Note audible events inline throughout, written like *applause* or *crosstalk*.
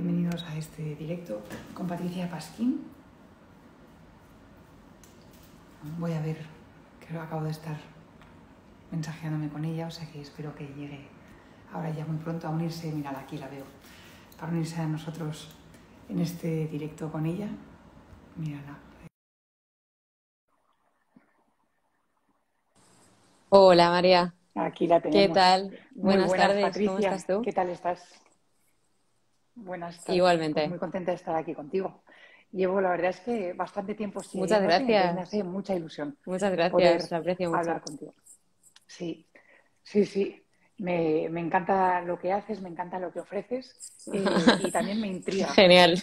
Bienvenidos a este directo con Patricia Pasquín. Voy a ver, creo que acabo de estar mensajeándome con ella, o sea que espero que llegue ahora ya muy pronto a unirse. Mira, aquí la veo. Para unirse a nosotros en este directo con ella. Mírala. Hola María. Aquí la tenemos. ¿Qué tal? Buenas, tardes, Patricia. ¿cómo estás tú? ¿Qué tal estás? Buenas tardes. Igualmente. Muy contenta de estar aquí contigo. Llevo, la verdad es que bastante tiempo sin Muchas gracias. Me hace mucha ilusión Muchas gracias, aprecio mucho. hablar contigo. Sí, sí, sí. Me, me encanta lo que haces, me encanta lo que ofreces eh, y *laughs* también me intriga. Genial.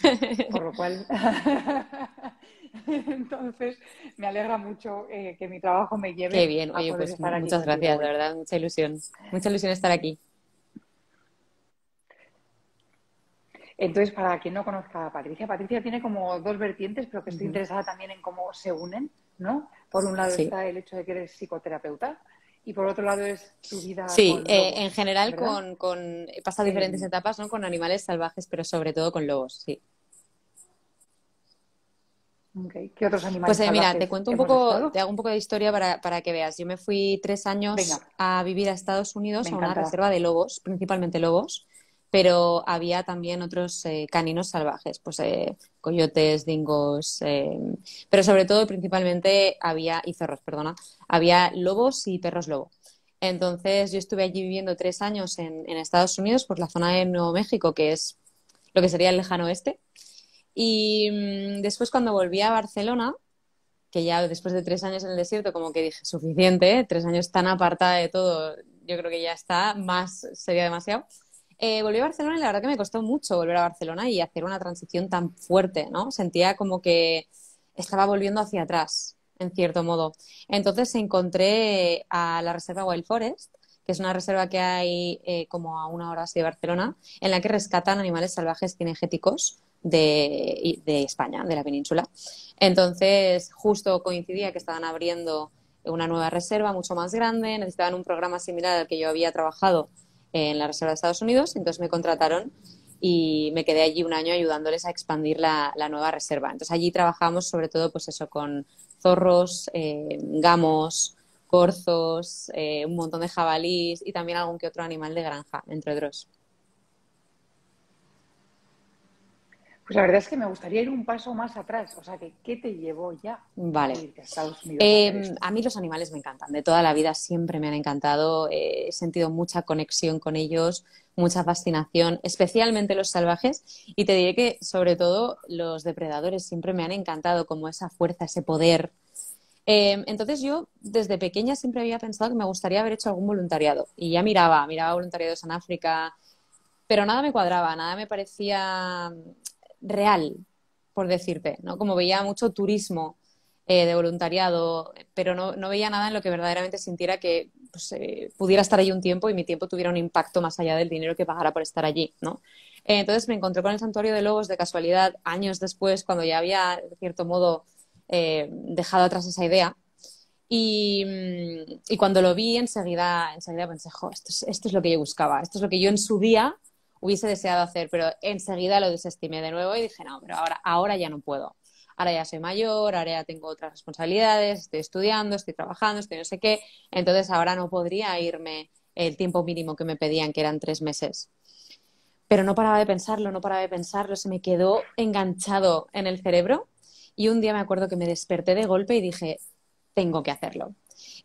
Por lo cual, *laughs* entonces me alegra mucho eh, que mi trabajo me lleve Qué bien. a Oye, poder pues estar aquí muchas gracias, de verdad, mucha ilusión. Mucha ilusión estar aquí. Entonces, para quien no conozca a Patricia, Patricia tiene como dos vertientes, pero que estoy interesada también en cómo se unen, ¿no? Por un lado Sí. está el hecho de que eres psicoterapeuta y por otro lado es tu vida Sí, con eh, en general ¿verdad? con, con he pasado diferentes etapas, ¿no? Con animales salvajes, pero sobre todo con lobos, sí. ok. ¿Qué otros animales Pues eh, mira, te cuento un poco, estado? te hago un poco de historia para, para que veas. Yo me fui tres años Venga. a vivir a Estados Unidos, Me a una encanta. reserva de lobos, principalmente lobos, pero había también otros eh, caninos salvajes, pues eh, coyotes, dingos, eh, pero sobre todo, principalmente, había, y zorros, perdona, había lobos y perros lobo. Entonces, yo estuve allí viviendo tres años en, Estados Unidos, por la zona de Nuevo México, que es lo que sería el lejano oeste. Y mm, después, cuando volví a Barcelona, que ya después de tres años en el desierto, como que dije, suficiente, tres años tan apartada de todo, yo creo que ya está, más sería demasiado. Eh, volví a Barcelona y la verdad que me costó mucho volver a Barcelona y hacer una transición tan fuerte, ¿no? Sentía como que estaba volviendo hacia atrás, en cierto modo. Entonces encontré a la reserva Wild Forest, que es una reserva que hay eh, como a una hora así de Barcelona, en la que rescatan animales salvajes cinegéticos de, de España, de la península. Entonces, justo coincidía que estaban abriendo una nueva reserva mucho más grande, necesitaban un programa similar al que yo había trabajado en la Reserva de Estados Unidos, entonces me contrataron y me quedé allí un año ayudándoles a expandir la, la nueva reserva. Entonces allí trabajamos sobre todo pues eso con zorros, eh, gamos, corzos, eh, un montón de jabalís y también algún que otro animal de granja, entre otros. Pues la verdad es que me gustaría ir un paso más atrás. O sea, que ¿qué te llevó ya Vale. a irte a Estados Unidos Eh, esto? a mí los animales me encantan, de toda la vida siempre me han encantado, eh, he sentido mucha conexión con ellos, mucha fascinación, especialmente los salvajes, y te diré que sobre todo los depredadores siempre me han encantado, como esa fuerza, ese poder. Eh, entonces yo desde pequeña siempre había pensado que me gustaría haber hecho algún voluntariado, y ya miraba, miraba voluntariados en África, pero nada me cuadraba, nada me parecía real, por decirte, ¿no? Como veía mucho turismo eh, de voluntariado, pero no, no veía nada en lo que verdaderamente sintiera que pues, eh, pudiera estar allí un tiempo y mi tiempo tuviera un impacto más allá del dinero que pagara por estar allí, ¿no? Eh, entonces me encontré con el Santuario de Lobos de casualidad años después, cuando ya había, de cierto modo, dejado atrás esa idea. Y, mm, y cuando lo vi, enseguida, enseguida pensé, jo, esto es, esto es lo que yo buscaba, esto es lo que yo en su día hubiese deseado hacer, pero enseguida lo desestimé de nuevo y dije, no, pero ahora, ahora ya no puedo. Ahora ya soy mayor, ahora ya tengo otras responsabilidades, estoy estudiando, estoy trabajando, estoy no sé qué, entonces ahora no podría irme el tiempo mínimo que me pedían, que eran tres meses. Pero no paraba de pensarlo, no paraba de pensarlo, se me quedó enganchado en el cerebro y un día me acuerdo que me desperté de golpe y dije, tengo que hacerlo.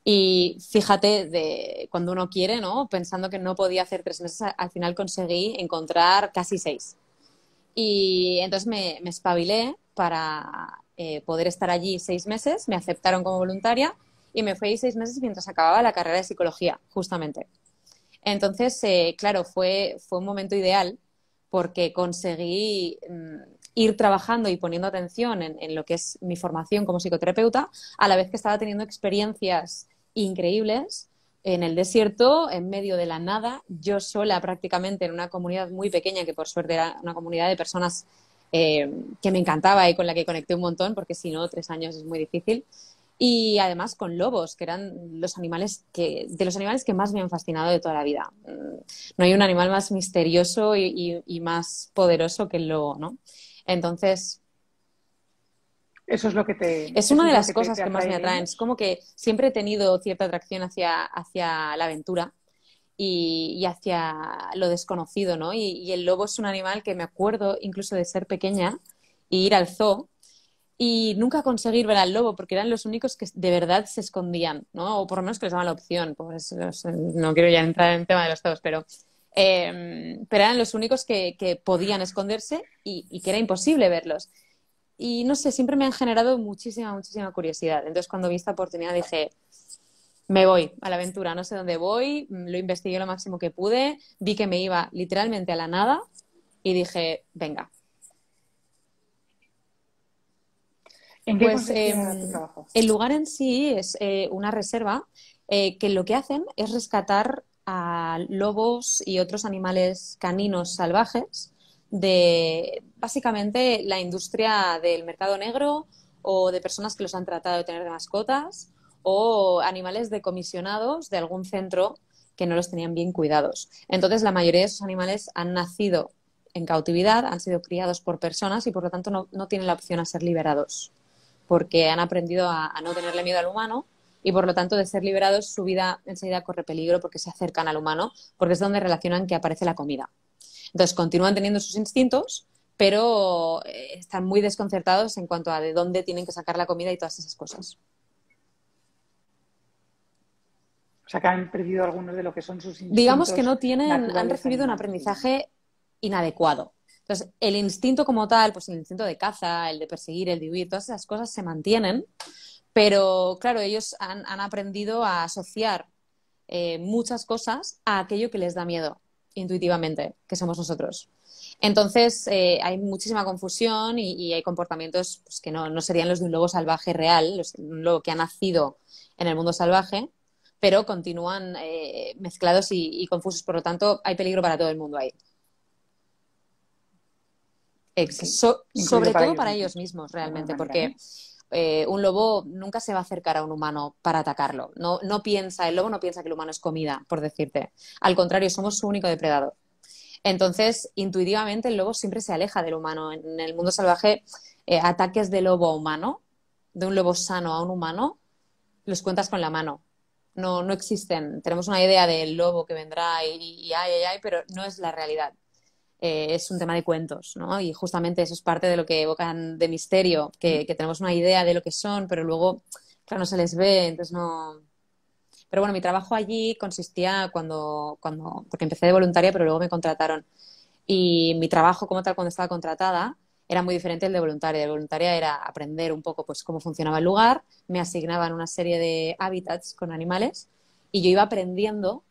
Y fíjate, de cuando uno quiere, ¿no? Pensando que no podía hacer tres meses, al final conseguí encontrar casi seis. Y entonces me, me espabilé para eh, poder estar allí seis meses, me aceptaron como voluntaria y me fui seis meses mientras acababa la carrera de psicología, justamente. Entonces, eh, claro, fue, fue un momento ideal porque conseguí mm, ir trabajando y poniendo atención en, en lo que es mi formación como psicoterapeuta, a la vez que estaba teniendo experiencias increíbles en el desierto, en medio de la nada, yo sola prácticamente en una comunidad muy pequeña, que por suerte era una comunidad de personas eh, que me encantaba y con la que conecté un montón, porque si no, tres años es muy difícil. y además con lobos, que eran los animales que, de los animales que más me han fascinado de toda la vida. Mm, no hay un animal más misterioso y, más poderoso que el lobo, ¿no? Entonces, eso es lo que te. Es una de las cosas que, más me atraen. Es como que siempre he tenido cierta atracción hacia, hacia la aventura y, hacia lo desconocido, ¿no? Y, y, el lobo es un animal que me acuerdo incluso de ser pequeña y ir al zoo y nunca conseguir ver al lobo porque eran los únicos que de verdad se escondían, ¿no? O por lo menos que les daban la opción. Pues, no quiero ya entrar en el tema de los todos, pero, em, pero eran los únicos que, podían esconderse y, que era imposible verlos. Y no sé, siempre me han generado muchísima, muchísima curiosidad. Entonces, cuando vi esta oportunidad dije, me voy a la aventura, no sé dónde voy, lo investigué lo máximo que pude, vi que me iba literalmente a la nada y dije, venga, pues em, el lugar en sí es eh, una reserva eh, que lo que hacen es rescatar a lobos y otros animales caninos salvajes de básicamente la industria del mercado negro o de personas que los han tratado de tener de mascotas o animales decomisionados de algún centro que no los tenían bien cuidados. Entonces, la mayoría de esos animales han nacido en cautividad, han sido criados por personas y por lo tanto no tienen la opción a ser liberados porque han aprendido a, no tenerle miedo al humano y por lo tanto de ser liberados su vida enseguida corre peligro porque se acercan al humano, porque es donde relacionan que aparece la comida. Entonces continúan teniendo sus instintos, pero eh, están muy desconcertados en cuanto a de dónde tienen que sacar la comida y todas esas cosas. O sea, que han perdido algunos de lo que son sus instintos. Digamos que no tienen, han recibido un aprendizaje inadecuado. Entonces, el instinto como tal, pues el instinto de caza, el de perseguir, el de huir, todas esas cosas se mantienen, pero claro, ellos han, aprendido a asociar eh, muchas cosas a aquello que les da miedo intuitivamente, que somos nosotros. Entonces, eh, hay muchísima confusión y, hay comportamientos pues, que no, serían los de un lobo salvaje real, un lobo que ha nacido en el mundo salvaje, pero continúan eh, mezclados y, confusos. Por lo tanto, hay peligro para todo el mundo ahí sobre todo para ellos mismos, realmente, porque eh, un lobo nunca se va a acercar a un humano para atacarlo. No, no piensa, el lobo no piensa que el humano es comida, por decirte. Al contrario, somos su único depredador. Entonces, intuitivamente, el lobo siempre se aleja del humano. En el mundo salvaje, eh, ataques de lobo a humano, de un lobo sano a un humano, los cuentas con la mano. No, no existen. Tenemos una idea del lobo que vendrá y, y ay, ay, ay, pero no es la realidad. Eh, es un tema de cuentos, ¿no? Y justamente eso es parte de lo que evocan de misterio, que, tenemos una idea de lo que son, pero luego, claro, no se les ve, entonces no... Pero bueno, mi trabajo allí consistía cuando, cuando, porque empecé de voluntaria, pero luego me contrataron. Y mi trabajo como tal cuando estaba contratada era muy diferente del de voluntaria. De voluntaria era aprender un poco pues cómo funcionaba el lugar, me asignaban una serie de hábitats con animales y yo iba aprendiendo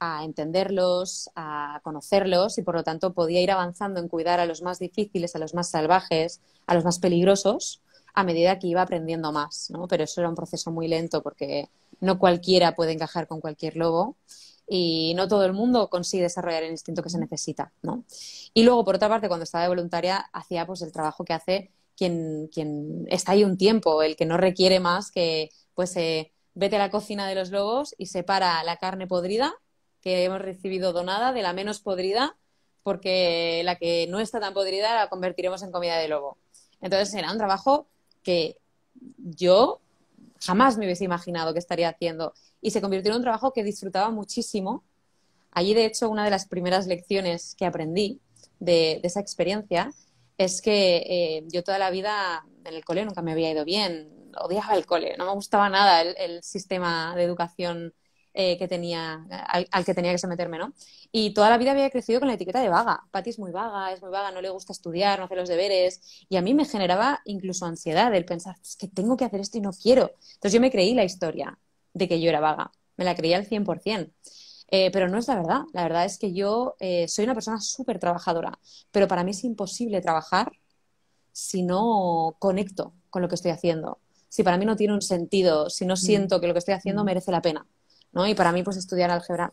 a entenderlos, a conocerlos y por lo tanto podía ir avanzando en cuidar a los más difíciles, a los más salvajes, a los más peligrosos a medida que iba aprendiendo más, ¿no? Pero eso era un proceso muy lento porque no cualquiera puede encajar con cualquier lobo y no todo el mundo consigue desarrollar el instinto que se necesita, ¿no? Y luego, por otra parte, cuando estaba de voluntaria, hacía pues el trabajo que hace quien, quien está ahí un tiempo, el que no requiere más que, pues, vete a la cocina de los lobos y separa la carne podrida que hemos recibido donada de la menos podrida, porque la que no está tan podrida la convertiremos en comida de lobo. Entonces era un trabajo que yo jamás me hubiese imaginado que estaría haciendo y se convirtió en un trabajo que disfrutaba muchísimo. Allí, de hecho, una de las primeras lecciones que aprendí de, esa experiencia es que eh, yo toda la vida en el cole nunca me había ido bien, odiaba el cole, no me gustaba nada el sistema de educación eh, que tenía, al, que tenía que someterme, ¿no? Y toda la vida había crecido con la etiqueta de vaga. Patti es muy vaga, es muy vaga, no le gusta estudiar, no hace los deberes. Y a mí me generaba incluso ansiedad el pensar, es que tengo que hacer esto y no quiero. Entonces yo me creí la historia de que yo era vaga. Me la creía al 100%. Eh, pero no es la verdad. La verdad es que yo eh, soy una persona súper trabajadora, pero para mí es imposible trabajar si no conecto con lo que estoy haciendo. Si para mí no tiene un sentido, si no mm. siento que lo que estoy haciendo merece la pena. ¿No? Y para mí, pues estudiar álgebra,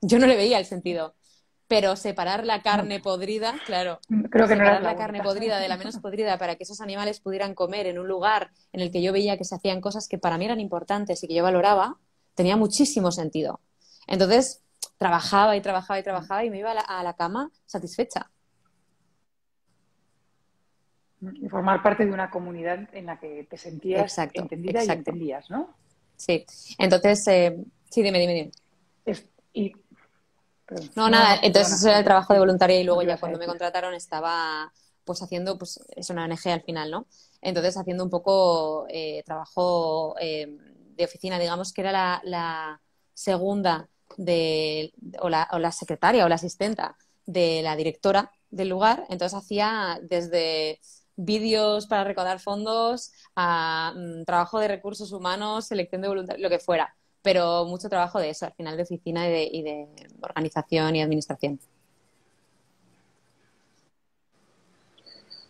yo no le veía el sentido. pero separar la carne podrida, claro, Creo que no separar era la carne podrida de la menos podrida para que esos animales pudieran comer en un lugar en el que yo veía que se hacían cosas que para mí eran importantes y que yo valoraba, tenía muchísimo sentido. Entonces, trabajaba y trabajaba y trabajaba y me iba a la, a la cama satisfecha. Y formar parte de una comunidad en la que te sentías Exacto, entendida exacto. y entendías, ¿no? Sí. Entonces, eh, sí, dime, dime, dime. Es- y, perdón. No, nada, entonces eso era el trabajo de voluntaria y luego ¿Qué ya cuando me contrataron estaba pues haciendo, pues es una ONG al final, ¿no? Entonces haciendo un poco eh, trabajo eh, de oficina, digamos que era la, la segunda de, o, la, o la secretaria o la asistenta de la directora del lugar, entonces hacía desde vídeos para recaudar fondos a mm, trabajo de recursos humanos, selección de voluntarios, lo que fuera, pero mucho trabajo de eso, al final de oficina y de, y de organización y administración.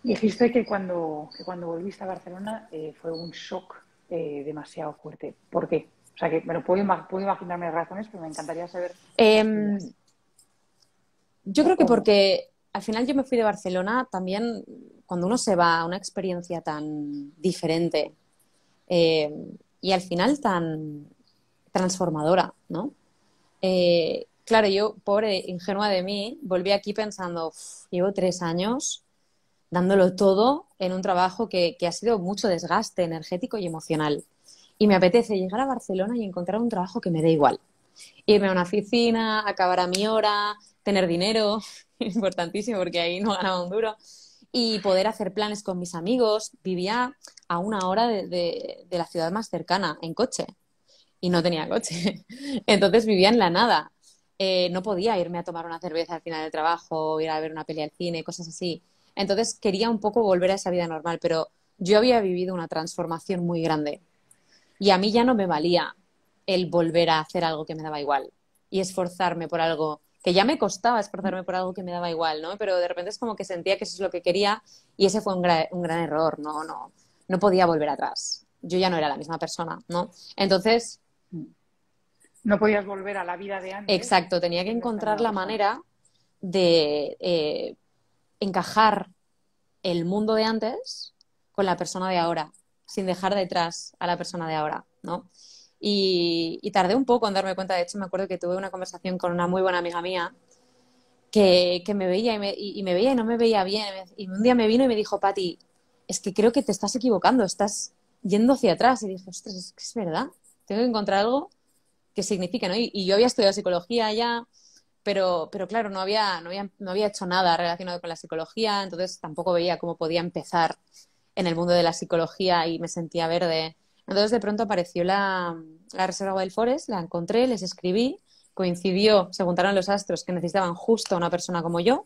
Dijiste que cuando, que cuando volviste a Barcelona eh, fue un shock eh, demasiado fuerte. ¿Por qué? O sea, que lo puedo, puedo imaginarme razones, pero me encantaría saber. Em, yo creo que porque al final yo me fui de Barcelona también cuando uno se va a una experiencia tan diferente eh, y al final tan transformadora, ¿no? Eh, claro, yo, pobre ingenua de mí, volví aquí pensando, "Uf, llevo tres años dándolo todo en un trabajo que, que ha sido mucho desgaste energético y emocional. Y me apetece llegar a Barcelona y encontrar un trabajo que me dé igual. Irme a una oficina, acabar a mi hora, tener dinero, *laughs* importantísimo porque ahí no ganaba un duro, y poder hacer planes con mis amigos. Vivía a una hora de, la ciudad más cercana en coche y no tenía coche. *laughs* Entonces vivía en la nada. Eh, no podía irme a tomar una cerveza al final del trabajo, ir a ver una peli al cine, cosas así. Entonces quería un poco volver a esa vida normal, pero yo había vivido una transformación muy grande y a mí ya no me valía el volver a hacer algo que me daba igual y esforzarme por algo que ya me costaba esforzarme por algo que me daba igual, ¿no? Pero de repente es como que sentía que eso es lo que quería y ese fue un, gra- un gran error, no, no, no podía volver atrás. Yo ya no era la misma persona, ¿no? Entonces, No podías volver a la vida de antes. Exacto, tenía que encontrar la manera de eh, encajar el mundo de antes con la persona de ahora, sin dejar detrás a la persona de ahora, ¿no? Y, tardé un poco en darme cuenta, de hecho me acuerdo que tuve una conversación con una muy buena amiga mía que, que me veía y me, y- me veía y no me veía bien. Y un día me vino y me dijo, Pati, es que creo que te estás equivocando, estás yendo hacia atrás. Y dije, ostras, es que es verdad, tengo que encontrar algo que signifique, ¿no? Y, y yo había estudiado psicología ya, pero, pero claro, no había, no había, no había hecho nada relacionado con la psicología, entonces tampoco veía cómo podía empezar en el mundo de la psicología y me sentía verde. Entonces de pronto apareció la, Reserva Wild Forest, la encontré, les escribí, coincidió, se juntaron los astros que necesitaban justo una persona como yo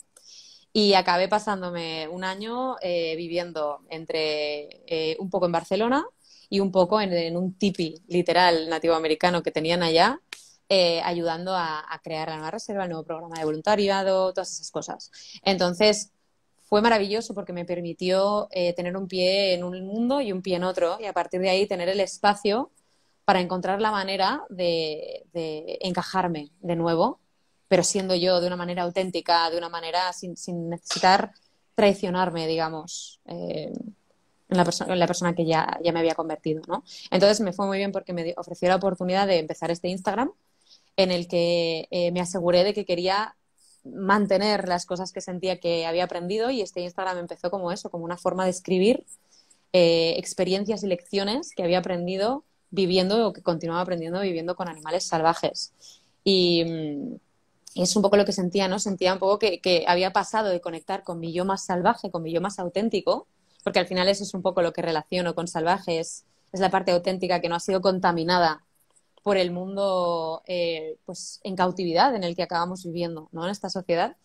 y acabé pasándome un año eh, viviendo entre eh, un poco en Barcelona y un poco en, en un tipi literal nativo americano que tenían allá, eh, ayudando a, a crear la nueva reserva, el nuevo programa de voluntariado, todas esas cosas. Entonces, fue maravilloso porque me permitió eh, tener un pie en un mundo y un pie en otro y a partir de ahí tener el espacio para encontrar la manera de, encajarme de nuevo, pero siendo yo de una manera auténtica, de una manera sin, sin necesitar traicionarme, digamos, eh, en, la en la persona que ya, ya me había convertido, ¿no? Entonces me fue muy bien porque me ofreció la oportunidad de empezar este Instagram en el que eh, me aseguré de que quería mantener las cosas que sentía que había aprendido y este Instagram empezó como eso, como una forma de escribir eh, experiencias y lecciones que había aprendido viviendo o que continuaba aprendiendo viviendo con animales salvajes. Y, mm, es un poco lo que sentía, ¿no? Sentía un poco que, que había pasado de conectar con mi yo más salvaje, con mi yo más auténtico, porque al final eso es un poco lo que relaciono con salvajes, es la parte auténtica que no ha sido contaminada por el mundo eh, pues en cautividad en el que acabamos viviendo ¿no? en esta sociedad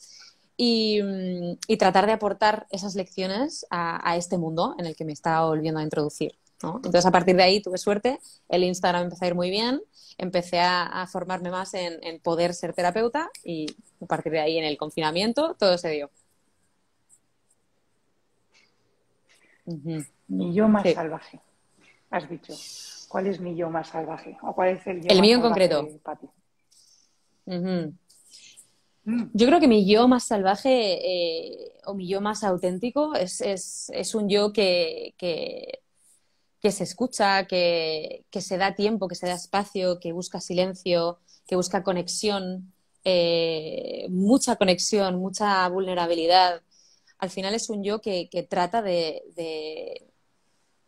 y, mm, y tratar de aportar esas lecciones a, a este mundo en el que me estaba volviendo a introducir. ¿no? Entonces a partir de ahí tuve suerte, el Instagram empezó a ir muy bien, empecé a, a formarme más en, en poder ser terapeuta y a partir de ahí en el confinamiento todo se dio. Mi yo más Sí. salvaje, has dicho. ¿Cuál es mi yo más salvaje? ¿O cuál es el yo El más mío en concreto. Mm. Yo creo que mi yo más salvaje eh, o mi yo más auténtico es, un yo que, que, se escucha, que, se da tiempo, que se da espacio, que busca silencio, que busca conexión, eh, mucha conexión, mucha vulnerabilidad. Al final es un yo que, trata de, de,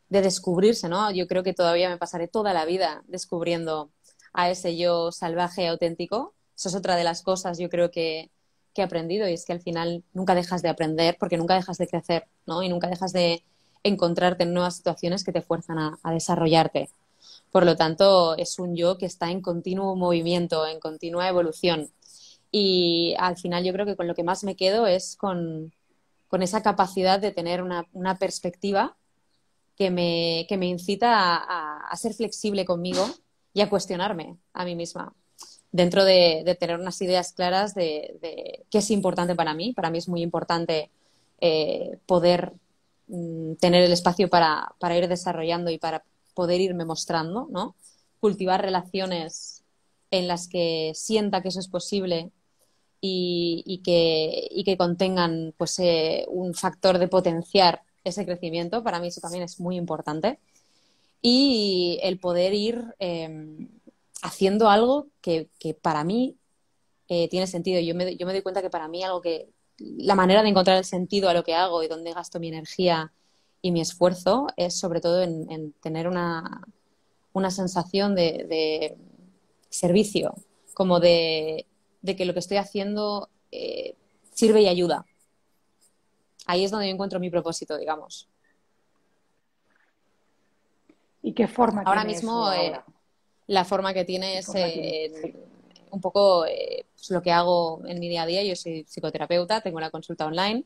de descubrirse, ¿no? Yo creo que todavía me pasaré toda la vida descubriendo a ese yo salvaje auténtico eso es otra de las cosas, yo creo que, he aprendido y es que al final nunca dejas de aprender porque nunca dejas de crecer, ¿no? Y nunca dejas de encontrarte en nuevas situaciones que te fuerzan a, desarrollarte. Por lo tanto, es un yo que está en continuo movimiento, en continua evolución. Y al final yo creo que con lo que más me quedo es con, esa capacidad de tener una, perspectiva que me, me incita a, ser flexible conmigo y a cuestionarme a mí misma dentro de, tener unas ideas claras de, qué es importante para mí. Para mí es muy importante eh, poder mm, tener el espacio para, ir desarrollando y para poder irme mostrando, ¿no? Cultivar relaciones en las que sienta que eso es posible y, que, contengan pues, eh, un factor de potenciar ese crecimiento. Para mí eso también es muy importante. Y el poder ir em, haciendo algo que, para mí eh, tiene sentido. Yo me, yo me doy cuenta que para mí algo que la manera de encontrar el sentido a lo que hago y dónde gasto mi energía y mi esfuerzo es sobre todo en, tener una, una sensación de, servicio, como de, que lo que estoy haciendo eh, sirve y ayuda. Ahí es donde yo encuentro mi propósito, digamos. ¿Y qué forma? Ahora mismo, eh, la forma que tiene es eh, un poco eh, pues, lo que hago en mi día a día. Yo soy psicoterapeuta, tengo la consulta online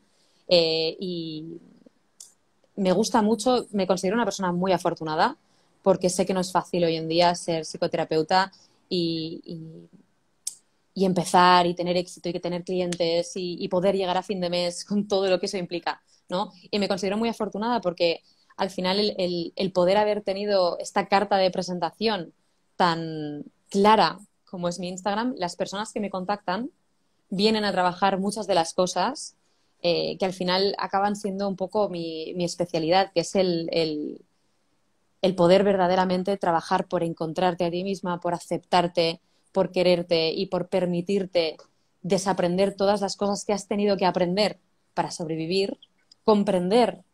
y me gusta mucho, me considero una persona muy afortunada porque sé que no es fácil hoy en día ser psicoterapeuta y, empezar y tener éxito y que tener clientes y, poder llegar a fin de mes con todo lo que eso implica, ¿no? Y me considero muy afortunada porque al final el poder haber tenido esta carta de presentación tan clara como es mi Instagram, las personas que me contactan vienen a trabajar muchas de las cosas eh, que al final acaban siendo un poco mi, especialidad, que es el, el, poder verdaderamente trabajar por encontrarte a ti misma, por aceptarte, por quererte y por permitirte desaprender todas las cosas que has tenido que aprender para sobrevivir, comprender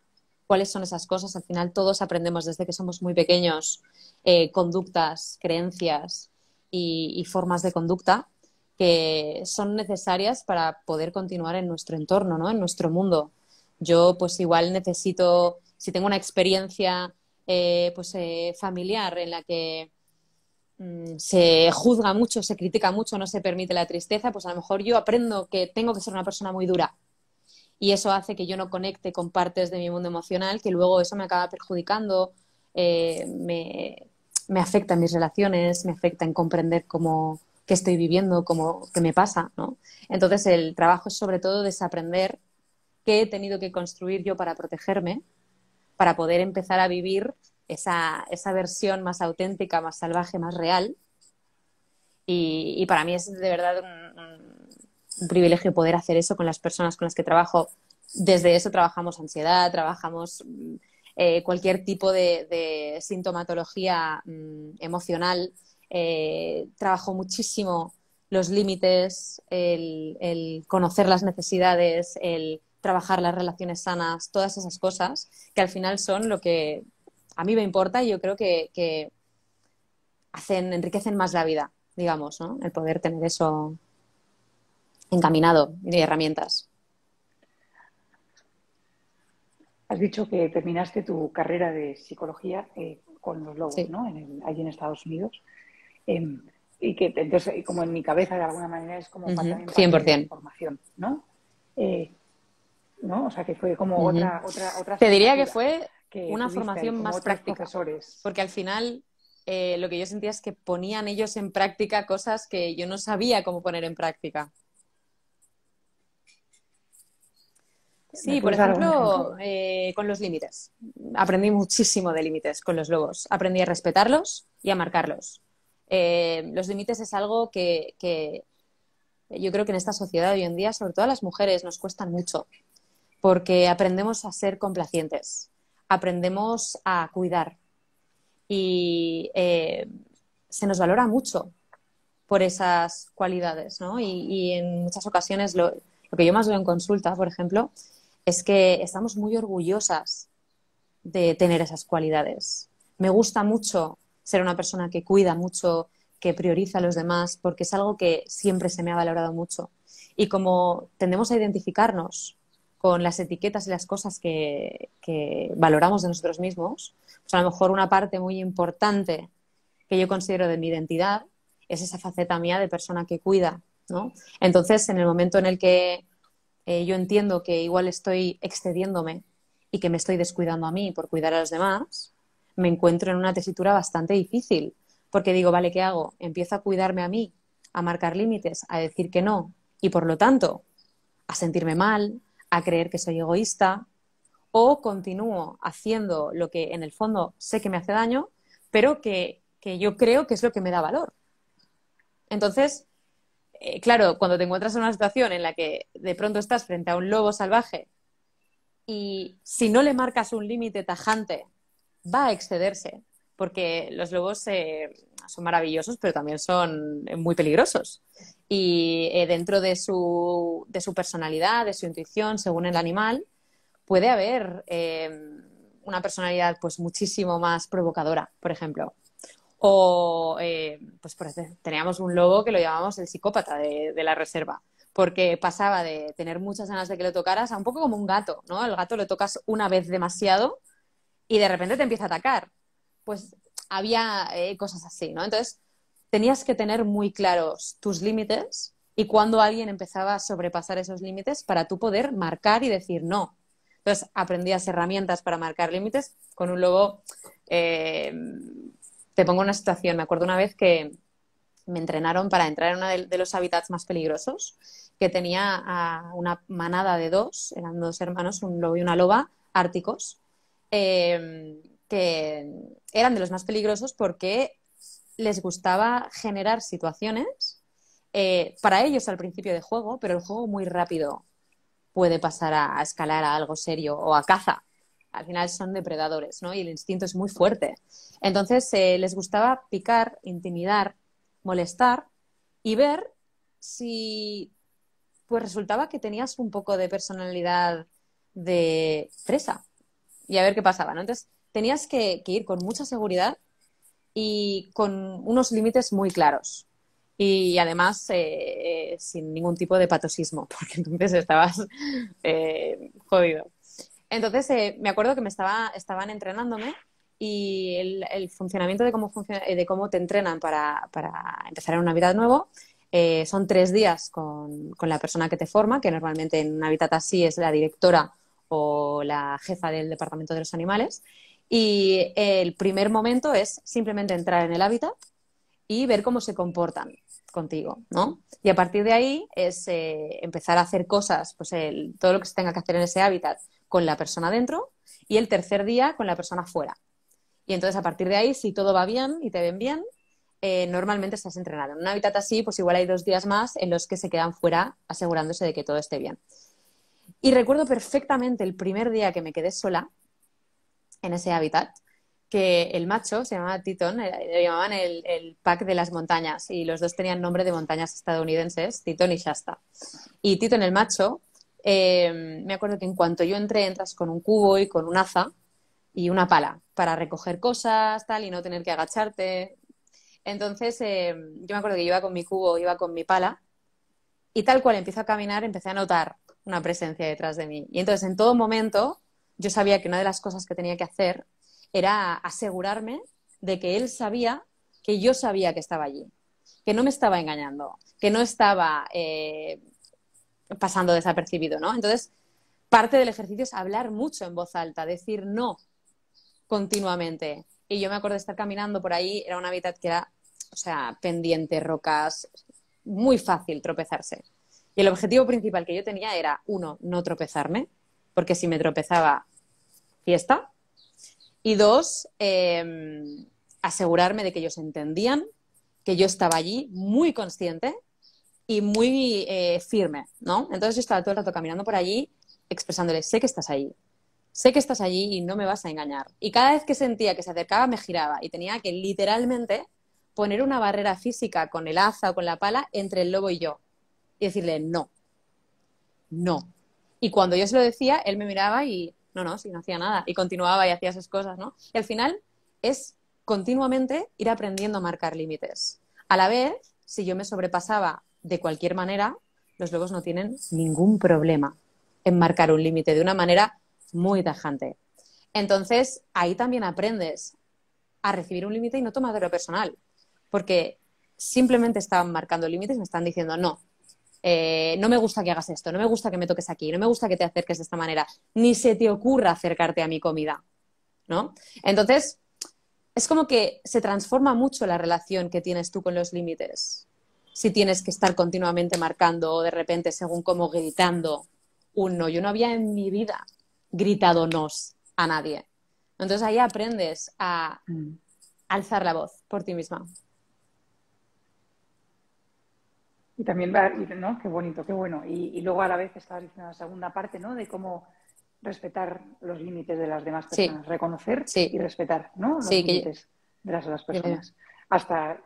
cuáles son esas cosas. Al final todos aprendemos desde que somos muy pequeños eh, conductas, creencias y, formas de conducta que son necesarias para poder continuar en nuestro entorno, ¿no? en nuestro mundo. Yo pues igual necesito, si tengo una experiencia eh, pues, eh, familiar en la que se juzga mucho, se critica mucho, no se permite la tristeza, pues a lo mejor yo aprendo que tengo que ser una persona muy dura y eso hace que yo no conecte con partes de mi mundo emocional, que luego eso me acaba perjudicando, eh, me, afecta en mis relaciones, me afecta en comprender cómo qué estoy viviendo, cómo qué me pasa, ¿no? Entonces el trabajo es sobre todo desaprender qué he tenido que construir yo para protegerme, para poder empezar a vivir esa, esa versión más auténtica, más salvaje, más real. Y, para mí es de verdad un privilegio poder hacer eso con las personas con las que trabajo. Desde eso trabajamos ansiedad, trabajamos mm, eh, cualquier tipo de, sintomatología mm, emocional. Eh, trabajo muchísimo los límites, el, conocer las necesidades, el trabajar las relaciones sanas, todas esas cosas que al final son lo que a mí me importa y yo creo que, hacen, enriquecen más la vida, digamos, ¿no? El poder tener eso encaminado de herramientas. Has dicho que terminaste tu carrera de psicología eh, con los lobos, ¿no? En allí en Estados Unidos. Em, y que entonces, como en mi cabeza de alguna manera es como parte de formación, ¿no? Eh, ¿no? O sea, que fue como otra, otra, otra, Te diría que fue una formación más práctica. Porque al final eh, lo que yo sentía es que ponían ellos en práctica cosas que yo no sabía cómo poner en práctica. Sí, por ejemplo, eh, con los límites. Aprendí muchísimo de límites con los lobos. Aprendí a respetarlos y a marcarlos. Eh, los límites es algo que, yo creo que en esta sociedad hoy en día, sobre todo a las mujeres, nos cuestan mucho, porque aprendemos a ser complacientes, aprendemos a cuidar y eh, se nos valora mucho por esas cualidades, ¿no? Y, en muchas ocasiones lo, lo que yo más veo en consulta, por ejemplo, es que estamos muy orgullosas de tener esas cualidades. Me gusta mucho ser una persona que cuida mucho, que prioriza a los demás, porque es algo que siempre se me ha valorado mucho. Y como tendemos a identificarnos con las etiquetas y las cosas que, valoramos de nosotros mismos, pues a lo mejor una parte muy importante que yo considero de mi identidad es esa faceta mía de persona que cuida, ¿no? Entonces, en el momento en el que eh, yo entiendo que igual estoy excediéndome y que me estoy descuidando a mí por cuidar a los demás, me encuentro en una tesitura bastante difícil, porque digo, vale, ¿qué hago? Empiezo a cuidarme a mí, a marcar límites, a decir que no, y por lo tanto, a sentirme mal, a creer que soy egoísta, o continúo haciendo lo que en el fondo sé que me hace daño, pero que, que yo creo que es lo que me da valor. Entonces, eh, claro, cuando te encuentras en una situación en la que de pronto estás frente a un lobo salvaje y si no le marcas un límite tajante, va a excederse, porque los lobos eh, son maravillosos, pero también son muy peligrosos. Y eh, dentro de su, de su, personalidad, de su intuición, según el animal, puede haber em, una personalidad pues muchísimo más provocadora, por ejemplo. O, eh, pues teníamos un lobo que lo llamábamos el psicópata de, de la reserva porque pasaba de tener muchas ganas de que lo tocaras a un poco como un gato, ¿no? El gato lo tocas una vez demasiado y de repente te empieza a atacar. Pues había eh, cosas así, ¿no? Entonces, tenías que tener muy claros tus límites y cuando alguien empezaba a sobrepasar esos límites para tú poder marcar y decir no. Entonces, aprendías herramientas para marcar límites con un lobo. Eh, te pongo una situación. Me acuerdo una vez que me entrenaron para entrar en uno de, los hábitats más peligrosos, que tenía una manada de dos, eran dos hermanos, un lobo y una loba, árticos, eh, que eran de los más peligrosos porque les gustaba generar situaciones eh, para ellos al principio de juego, pero el juego muy rápido puede pasar a, escalar a algo serio o a caza. Al final son depredadores, ¿no? Y el instinto es muy fuerte. Entonces eh, les gustaba picar, intimidar molestar y ver si pues resultaba que tenías un poco de personalidad de fresa y a ver qué pasaba, ¿no? Entonces tenías que, ir con mucha seguridad y con unos límites muy claros y además eh, sin ningún tipo de patosismo, *laughs* porque entonces estabas eh, jodido. Entonces eh, me acuerdo que me estaba, estaban entrenándome y el, funcionamiento de cómo, funciona, de cómo te entrenan para, empezar en un hábitat nuevo eh, son tres días con, la persona que te forma, que normalmente en un hábitat así es la directora o la jefa del departamento de los animales. Y el primer momento es simplemente entrar en el hábitat y ver cómo se comportan contigo, ¿no? Y a partir de ahí es eh, empezar a hacer cosas, pues todo lo que se tenga que hacer en ese hábitat con la persona dentro y el tercer día con la persona fuera. Y entonces a partir de ahí, si todo va bien y te ven bien, eh, normalmente estás entrenado. En un hábitat así, pues igual hay dos días más en los que se quedan fuera asegurándose de que todo esté bien. Y recuerdo perfectamente el primer día que me quedé sola en ese hábitat, que el macho se llamaba Titon, eh, le llamaban el, pack de las montañas y los dos tenían nombre de montañas estadounidenses, Titon y Shasta. Y Titon, el macho, eh, me acuerdo que en cuanto yo entré, entras con un cubo y con un aza y una pala para recoger cosas, tal, y no tener que agacharte. Entonces, eh, yo me acuerdo que iba con mi cubo, iba con mi pala, y tal cual empiezo a caminar, empecé a notar una presencia detrás de mí. Y entonces, en todo momento, yo sabía que una de las cosas que tenía que hacer era asegurarme de que él sabía que yo sabía que estaba allí, que no me estaba engañando, que no estaba eh, pasando desapercibido, ¿no? Entonces, parte del ejercicio es hablar mucho en voz alta, decir no continuamente. Y yo me acuerdo de estar caminando por ahí, era un hábitat que era, o sea, pendiente, rocas, muy fácil tropezarse. Y el objetivo principal que yo tenía era, uno, no tropezarme, porque si me tropezaba, fiesta. Y dos, em, asegurarme de que ellos entendían que yo estaba allí muy consciente y muy eh, firme, ¿no? Entonces yo estaba todo el rato caminando por allí expresándole, sé que estás allí, sé que estás allí y no me vas a engañar. Y cada vez que sentía que se acercaba me giraba y tenía que literalmente poner una barrera física con el aza o con la pala entre el lobo y yo y decirle no, no. Y cuando yo se lo decía, él me miraba y no, no, sí, no hacía nada y continuaba y hacía esas cosas, ¿no? Y al final es continuamente ir aprendiendo a marcar límites. A la vez, si yo me sobrepasaba de cualquier manera, los lobos no tienen ningún problema en marcar un límite de una manera muy tajante. Entonces, ahí también aprendes a recibir un límite y no tomarlo personal, porque simplemente estaban marcando límites y me están diciendo, no, eh, no me gusta que hagas esto, no me gusta que me toques aquí, no me gusta que te acerques de esta manera, ni se te ocurra acercarte a mi comida, ¿no? Entonces, es como que se transforma mucho la relación que tienes tú con los límites. Si tienes que estar continuamente marcando o de repente, según como gritando un no. Yo no había en mi vida gritado nos a nadie. Entonces ahí aprendes a mm. alzar la voz por ti misma. Y también, ¿no? Qué bonito, qué bueno. Y, luego a la vez estabas diciendo la segunda parte, ¿no? De cómo respetar los límites de las demás personas, reconocer y respetar, ¿no? Los límites de las otras personas. Hasta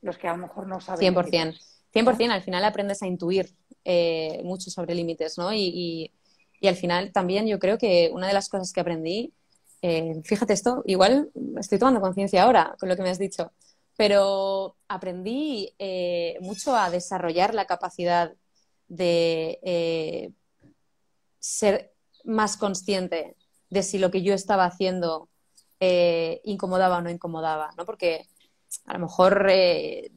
los que a lo mejor no saben. 100%. 100%, al final aprendes a intuir eh, mucho sobre límites, ¿no? Y, al final también yo creo que una de las cosas que aprendí, eh, fíjate esto, igual estoy tomando conciencia ahora con lo que me has dicho, pero aprendí eh, mucho a desarrollar la capacidad de eh, ser más consciente de si lo que yo estaba haciendo eh, incomodaba o no incomodaba, ¿no? Porque a lo mejor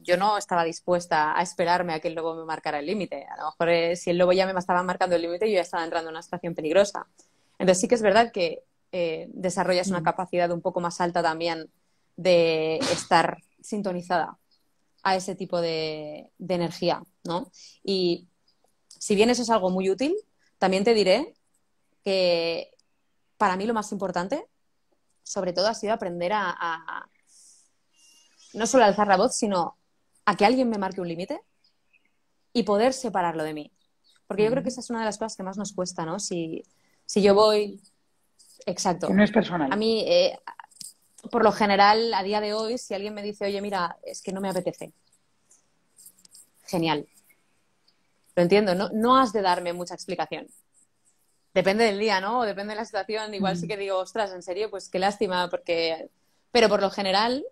yo no estaba dispuesta a esperarme a que el lobo me marcara el límite. A lo mejor si el lobo ya me estaba marcando el límite, yo ya estaba entrando en una situación peligrosa. Entonces sí que es verdad que desarrollas una mm. capacidad un poco más alta también de estar sintonizada a ese tipo de, energía, ¿no? Y si bien eso es algo muy útil, también te diré que para mí lo más importante, sobre todo, ha sido aprender a, no solo alzar la voz, sino a que alguien me marque un límite y poder separarlo de mí. Porque yo creo que esa es una de las cosas que más nos cuesta, ¿no? Si, si yo voy... Exacto. no es personal. A mí, eh, por lo general, a día de hoy, si alguien me dice, oye, mira, es que no me apetece, genial. Lo entiendo, no, no has de darme mucha explicación. Depende del día, ¿no? O depende de la situación. Igual sí mm. que digo, ostras, en serio, pues qué lástima, porque. Pero por lo general,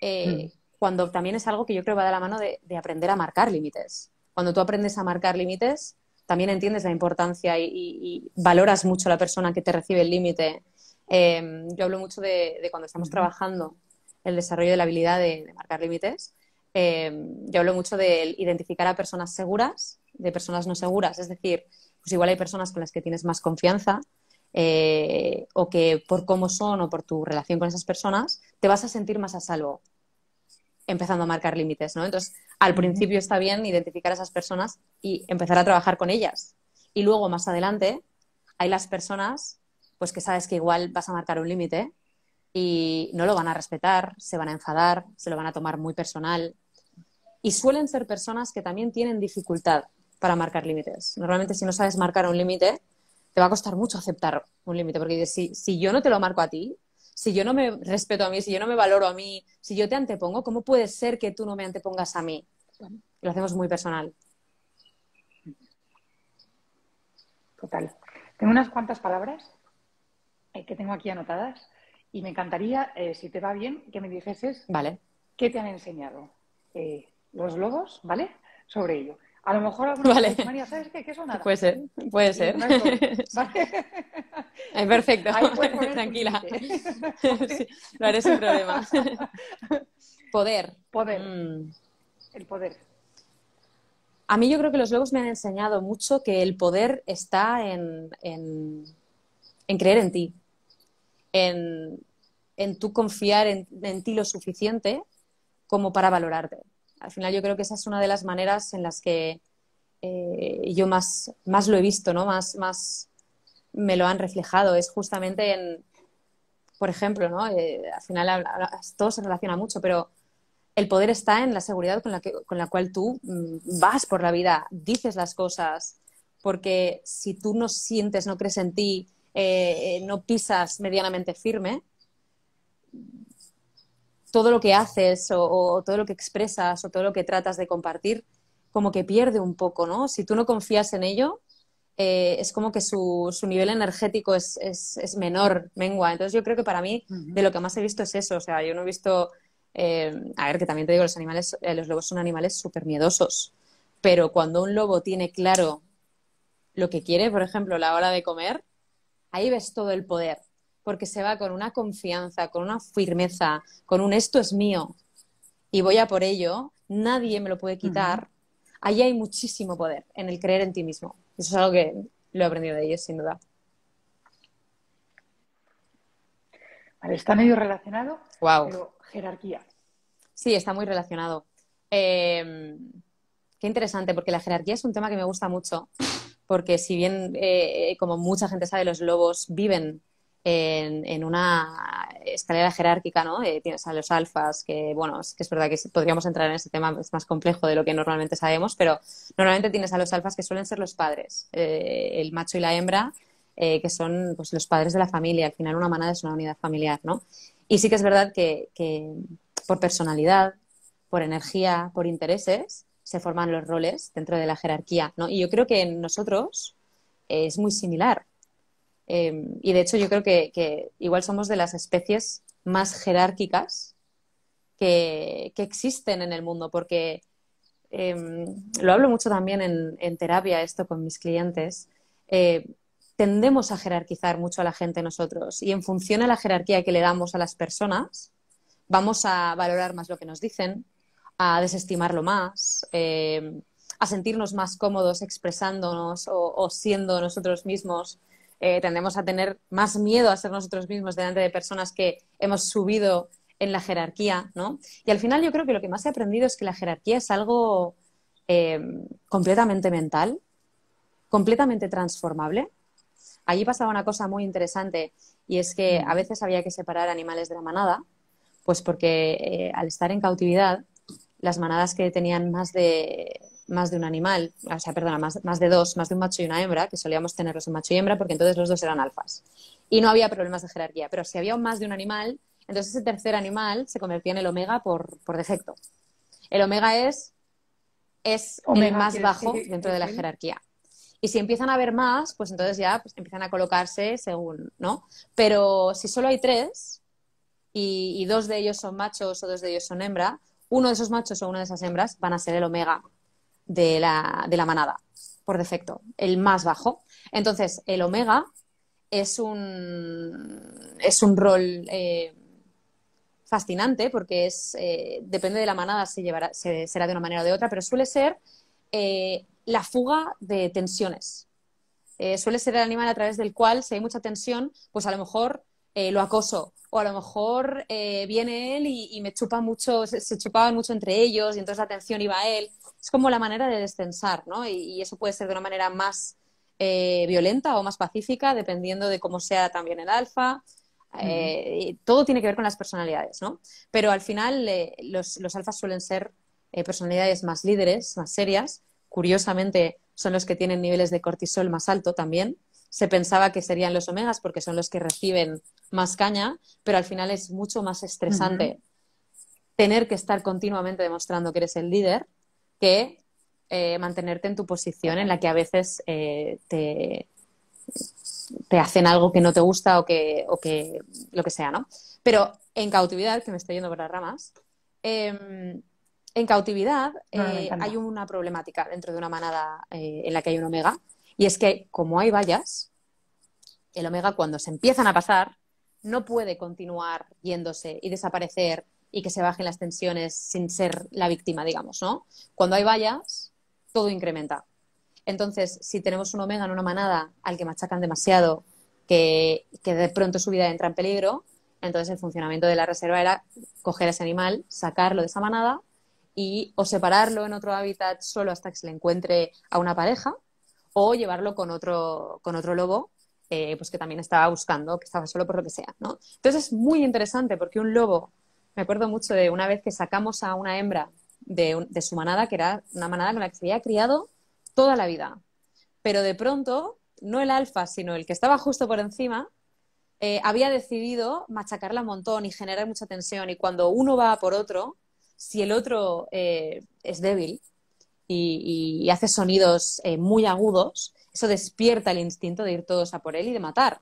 eh, mm. cuando también es algo que yo creo va de la mano de, aprender a marcar límites. Cuando tú aprendes a marcar límites, también entiendes la importancia y, y valoras mucho a la persona que te recibe el límite Em, yo hablo mucho de, cuando estamos trabajando el desarrollo de la habilidad de, marcar límites. Em, yo hablo mucho de identificar a personas seguras, de personas no seguras. Es decir, pues igual hay personas con las que tienes más confianza eh, o que por cómo son o por tu relación con esas personas te vas a sentir más a salvo empezando a marcar límites, ¿no? Entonces, al principio está bien identificar a esas personas y empezar a trabajar con ellas. Y luego, más adelante, hay las personas pues que sabes que igual vas a marcar un límite y no lo van a respetar, se van a enfadar, se lo van a tomar muy personal. Y suelen ser personas que también tienen dificultad para marcar límites. Normalmente si no sabes marcar un límite, te va a costar mucho aceptar un límite, porque si, si yo no te lo marco a ti, si yo no me respeto a mí, si yo no me valoro a mí, si yo te antepongo, ¿cómo puede ser que tú no me antepongas a mí? Lo hacemos muy personal. Total. Tengo unas cuantas palabras eh, que tengo aquí anotadas y me encantaría, eh, si te va bien, que me dijeses vale. qué te han enseñado eh, los logos, ¿vale? Sobre ello. A lo mejor algunos vale. María, ¿sabes qué? ¿Qué son nada? Puede ser, puede ser. *laughs* perfecto, tranquila. lo *laughs* haré sin problema. *laughs* poder. Poder. Mm. El poder. A mí yo creo que los logos me han enseñado mucho que el poder está en, en, en creer en ti en, en tú confiar en, ti lo suficiente como para valorarte. Al final yo creo que esa es una de las maneras en las que eh, yo más, más lo he visto, ¿no? Más, más me lo han reflejado. Es justamente en, por ejemplo, ¿no? Eh, al final todo se relaciona mucho, pero el poder está en la seguridad con la, que, con la cual tú mm, vas por la vida, dices las cosas, porque si tú no sientes, no crees en ti, eh, no pisas medianamente firme, todo lo que haces o, todo lo que expresas o todo lo que tratas de compartir, como que pierde un poco, ¿no? Si tú no confías en ello, eh, es como que su, nivel energético es, menor, mengua. Entonces yo creo que para mí de lo que más he visto es eso. O sea, yo no he visto, eh, a ver, que también te digo, los animales, los lobos son animales súper miedosos, pero cuando un lobo tiene claro lo que quiere, por ejemplo, la hora de comer, ahí ves todo el poder, porque se va con una confianza, con una firmeza, con un esto es mío y voy a por ello, nadie me lo puede quitar. Ahí hay muchísimo poder en el creer en ti mismo. Eso es algo que lo he aprendido de ellos, sin duda. Vale, está medio relacionado, wow. pero jerarquía. Sí, está muy relacionado. Eh, qué interesante, porque la jerarquía es un tema que me gusta mucho porque si bien, eh, como mucha gente sabe, los lobos viven en, una escalera jerárquica, ¿no? Eh, tienes a los alfas, que bueno, es que es verdad que podríamos entrar en ese tema, es más complejo de lo que normalmente sabemos, pero normalmente tienes a los alfas que suelen ser los padres, eh, el macho y la hembra, que son pues, los padres de la familia. Al final una manada es una unidad familiar, ¿no? Y sí que es verdad que por personalidad, por energía, por intereses, se forman los roles dentro de la jerarquía, ¿no? Y yo creo que en nosotros es muy similar. Em, y de hecho yo creo que, igual somos de las especies más jerárquicas que, existen en el mundo, porque em, lo hablo mucho también en, terapia esto con mis clientes. Eh, tendemos a jerarquizar mucho a la gente nosotros y en función a la jerarquía que le damos a las personas, vamos a valorar más lo que nos dicen, a desestimarlo más, eh, a sentirnos más cómodos expresándonos o, siendo nosotros mismos. Eh, tendemos a tener más miedo a ser nosotros mismos delante de personas que hemos subido en la jerarquía, ¿no? Y al final yo creo que lo que más he aprendido es que la jerarquía es algo eh, completamente mental, completamente transformable. Allí pasaba una cosa muy interesante y es que a veces había que separar animales de la manada, pues porque al estar en cautividad las manadas que tenían más de, más de un animal, o sea, perdona, más, más, de dos, más de un macho y una hembra, que solíamos tenerlos en macho y hembra porque entonces los dos eran alfas. Y no había problemas de jerarquía, pero si había más de un animal, entonces ese tercer animal se convertía en el omega por, por defecto. El omega es, es el más bajo dentro de la jerarquía. Y si empiezan a haber más, pues entonces ya pues, empiezan a colocarse según, ¿no? Pero si solo hay tres y, y dos de ellos son machos o dos de ellos son hembra, uno de esos machos o una de esas hembras van a ser el omega de la, manada, por defecto, el más bajo. Entonces, el omega es un, es un rol eh, fascinante porque es, eh, depende de la manada, se llevará, será de una manera o de otra, pero suele ser eh, la fuga de tensiones. suele ser el animal a través del cual, si hay mucha tensión, pues a lo mejor lo acoso o a lo mejor eh, viene él y, me chupa mucho, se, chupaban mucho entre ellos y entonces la atención iba a él. Es como la manera de descensar, ¿no? Y, eso puede ser de una manera más eh, violenta o más pacífica, dependiendo de cómo sea también el alfa. Eh, todo tiene que ver con las personalidades, ¿no? Pero al final los, los, alfas suelen ser personalidades más líderes, más serias. Curiosamente, son los que tienen niveles de cortisol más alto también. Se pensaba que serían los omegas porque son los que reciben más caña, pero al final es mucho más estresante tener que estar continuamente demostrando que eres el líder que eh, mantenerte en tu posición en la que a veces eh, te, te, hacen algo que no te gusta o que, o que lo que sea, ¿no? Pero en cautividad, que me estoy yendo por las ramas, em, en cautividad eh, hay una problemática dentro de una manada en la que hay un omega, y es que como hay vallas, el omega cuando se empiezan a pasar no puede continuar yéndose y desaparecer y que se bajen las tensiones sin ser la víctima, digamos, ¿no? Cuando hay vallas, todo incrementa. Entonces, si tenemos un omega en una manada al que machacan demasiado, que, de pronto su vida entra en peligro, entonces el funcionamiento de la reserva era coger a ese animal, sacarlo de esa manada y o separarlo en otro hábitat solo hasta que se le encuentre a una pareja o llevarlo con otro, con otro lobo eh, pues que también estaba buscando, que estaba solo por lo que sea, ¿no? Entonces es muy interesante porque un lobo me acuerdo mucho de una vez que sacamos a una hembra de, de su manada, que era una manada con la que se había criado toda la vida. Pero de pronto, no el alfa, sino el que estaba justo por encima, eh, había decidido machacarla un montón y generar mucha tensión. Y cuando uno va por otro, si el otro eh, es débil y, hace sonidos eh, muy agudos, eso despierta el instinto de ir todos a por él y de matar.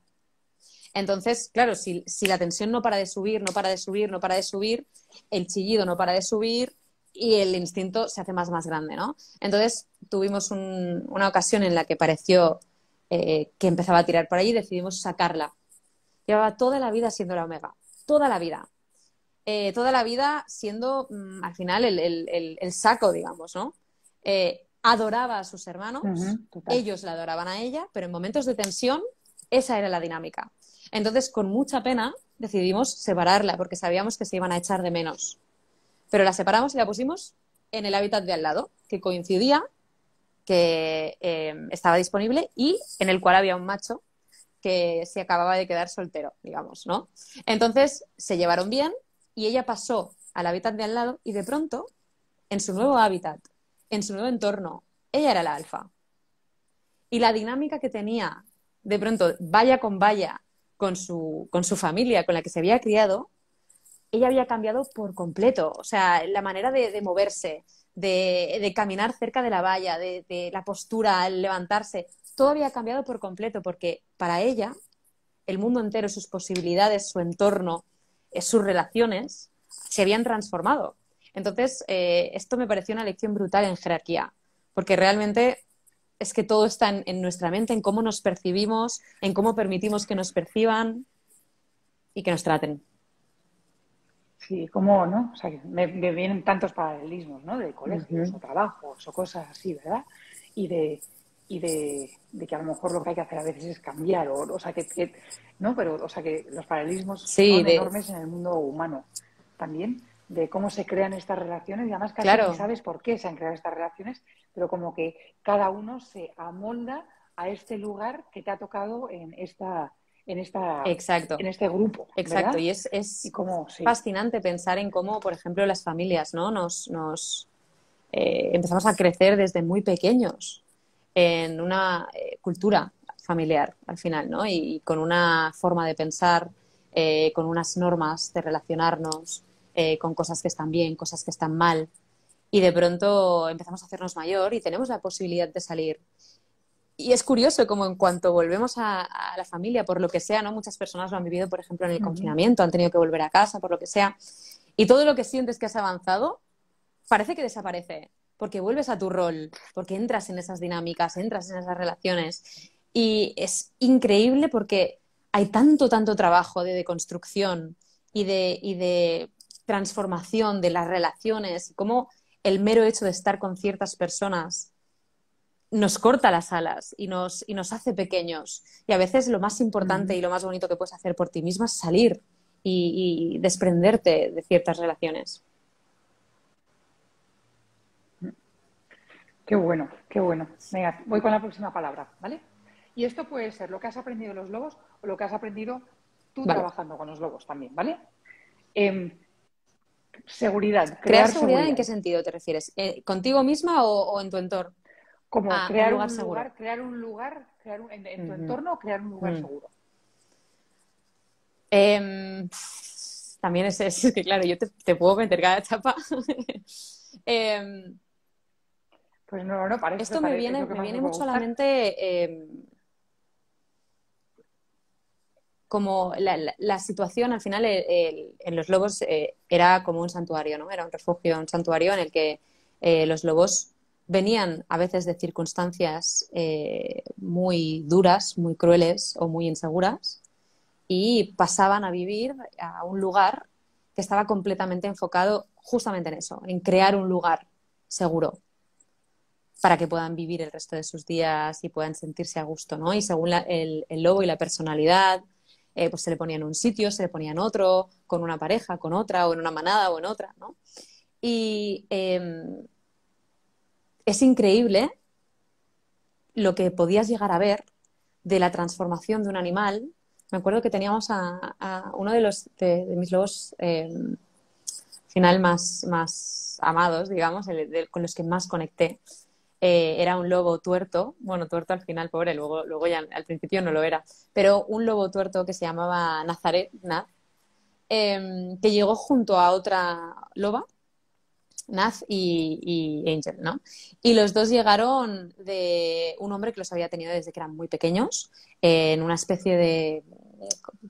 Entonces, claro, si, la tensión no para de subir, no para de subir, no para de subir, el chillido no para de subir y el instinto se hace más, más grande, ¿no? Entonces, tuvimos una ocasión en la que pareció que empezaba a tirar por allí y decidimos sacarla Llevaba toda la vida siendo la Omega, toda la vida. Eh, toda la vida siendo mm, al final el, saco, digamos, ¿no? Eh, adoraba a sus hermanos, ellos la adoraban a ella, pero en momentos de tensión esa era la dinámica. Entonces, con mucha pena, decidimos separarla porque sabíamos que se iban a echar de menos. Pero la separamos y la pusimos en el hábitat de al lado, que coincidía, que eh, estaba disponible y en el cual había un macho que se acababa de quedar soltero, digamos, ¿no? Entonces se llevaron bien y ella pasó al hábitat de al lado y de pronto, en su nuevo hábitat, en su nuevo entorno, ella era la alfa. Y la dinámica que tenía, de pronto, vaya con vaya, con su, con su familia, con la que se había criado, ella había cambiado por completo. O sea, la manera de, moverse, de, caminar cerca de la valla, de, de la postura, al levantarse, todo había cambiado por completo porque para ella el mundo entero, sus posibilidades, su entorno, eh, sus relaciones se habían transformado. Entonces, eh, esto me pareció una lección brutal en jerarquía, porque realmente es que todo está en, nuestra mente, en cómo nos percibimos, en cómo permitimos que nos perciban y que nos traten. Sí, como, ¿no? O sea, me, vienen tantos paralelismos, ¿no? De colegios o trabajos o cosas así, ¿verdad? Y de, y de, que a lo mejor lo que hay que hacer a veces es cambiar, o, o sea, que, ¿no? Pero, o sea, que los paralelismos son enormes en el mundo humano también, de cómo se crean estas relaciones y además casi no sabes por qué se han creado estas relaciones, pero como que cada uno se amolda a este lugar que te ha tocado en esta en esta Exacto. en este grupo exacto y es, es fascinante pensar en cómo por ejemplo las familias no nos, nos eh, empezamos a crecer desde muy pequeños en una eh, cultura familiar al final, ¿no? Y, con una forma de pensar, eh, con unas normas de relacionarnos, eh, con cosas que están bien, cosas que están mal. Y de pronto empezamos a hacernos mayor y tenemos la posibilidad de salir. Y es curioso como en cuanto volvemos a, la familia, por lo que sea, ¿no? Muchas personas lo han vivido, por ejemplo, en el confinamiento, han tenido que volver a casa, por lo que sea. Y todo lo que sientes que has avanzado parece que desaparece porque vuelves a tu rol, porque entras en esas dinámicas, entras en esas relaciones. Y es increíble porque hay tanto, tanto trabajo de deconstrucción y de, y de transformación de las relaciones, como el mero hecho de estar con ciertas personas nos corta las alas y nos, y nos hace pequeños. Y a veces lo más importante y lo más bonito que puedes hacer por ti misma es salir y desprenderte de ciertas relaciones. Qué bueno, qué bueno. Venga, voy con la próxima palabra, ¿vale? Y esto puede ser lo que has aprendido de los lobos o lo que has aprendido tú trabajando con los lobos también, ¿vale? Em, seguridad. Crear, seguridad, en qué sentido te refieres? Eh, ¿Contigo misma o, en tu entorno? Como ah, crear, un lugar crear un lugar, crear en, tu entorno o crear un lugar mm. seguro. Em, también es, es, que, *laughs* claro, yo te, puedo meter cada chapa. *laughs* Em, pues no, no, parece. Esto me viene, me viene mucho a la mente em, como la, situación, al final, en los lobos eh, era como un santuario, ¿no? Era un refugio, un santuario en el que eh, los lobos venían a veces de circunstancias eh, muy duras, muy crueles o muy inseguras y pasaban a vivir a un lugar que estaba completamente enfocado justamente en eso, en crear un lugar seguro para que puedan vivir el resto de sus días y puedan sentirse a gusto, ¿no? Y según el, lobo y la personalidad, eh, pues se le ponía en un sitio, se le ponía en otro, con una pareja, con otra, o en una manada o en otra, ¿no? Y em, es increíble lo que podías llegar a ver de la transformación de un animal. Me acuerdo que teníamos a, uno de, los, de, mis lobos em, final más, más amados, digamos, con los que más conecté. Eh, era un lobo tuerto, bueno, tuerto al final, pobre, luego, luego ya al principio no lo era, pero un lobo tuerto que se llamaba Nazaret, Naz, em, que llegó junto a otra loba, Naz y, Angel, ¿no? Y los dos llegaron de un hombre que los había tenido desde que eran muy pequeños, en una especie de,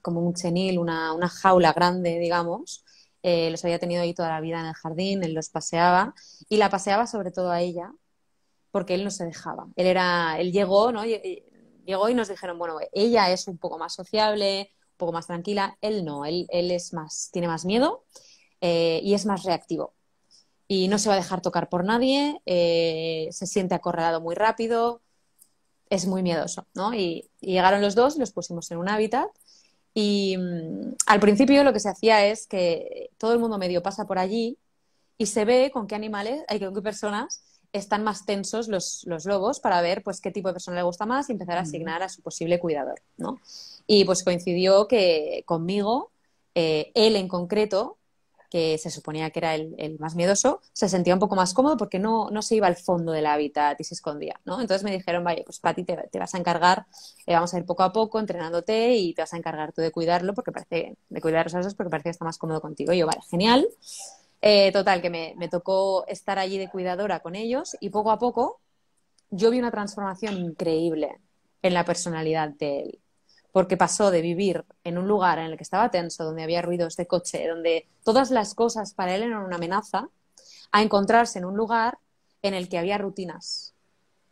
como un chenil, una, una jaula grande, digamos, eh, los había tenido ahí toda la vida en el jardín, él los paseaba y la paseaba sobre todo a ella porque él no se dejaba. Él era, él llegó, ¿no? Llegó y nos dijeron, bueno, ella es un poco más sociable, un poco más tranquila, él no, él, él es más, tiene más miedo eh, y es más reactivo. Y no se va a dejar tocar por nadie, eh, se siente acorralado muy rápido, es muy miedoso, ¿no? Y, y llegaron los dos, los pusimos en un hábitat y mm, al principio lo que se hacía es que todo el mundo medio pasa por allí y se ve con qué animales, hay con qué personas están más tensos los, lobos para ver pues qué tipo de persona le gusta más y empezar a asignar a su posible cuidador, ¿no? Y pues coincidió que conmigo, eh, él en concreto, que se suponía que era el, más miedoso, se sentía un poco más cómodo porque no, no, se iba al fondo del hábitat y se escondía, ¿no? Entonces me dijeron, vaya, pues Pati, te, te vas a encargar, eh, vamos a ir poco a poco entrenándote y te vas a encargar tú de cuidarlo porque parece, de cuidar los porque parece que está más cómodo contigo. Y yo, vale, genial. Eh, total, que me, tocó estar allí de cuidadora con ellos y poco a poco yo vi una transformación increíble en la personalidad de él porque pasó de vivir en un lugar en el que estaba tenso, donde había ruidos de coche, donde todas las cosas para él eran una amenaza, a encontrarse en un lugar en el que había rutinas,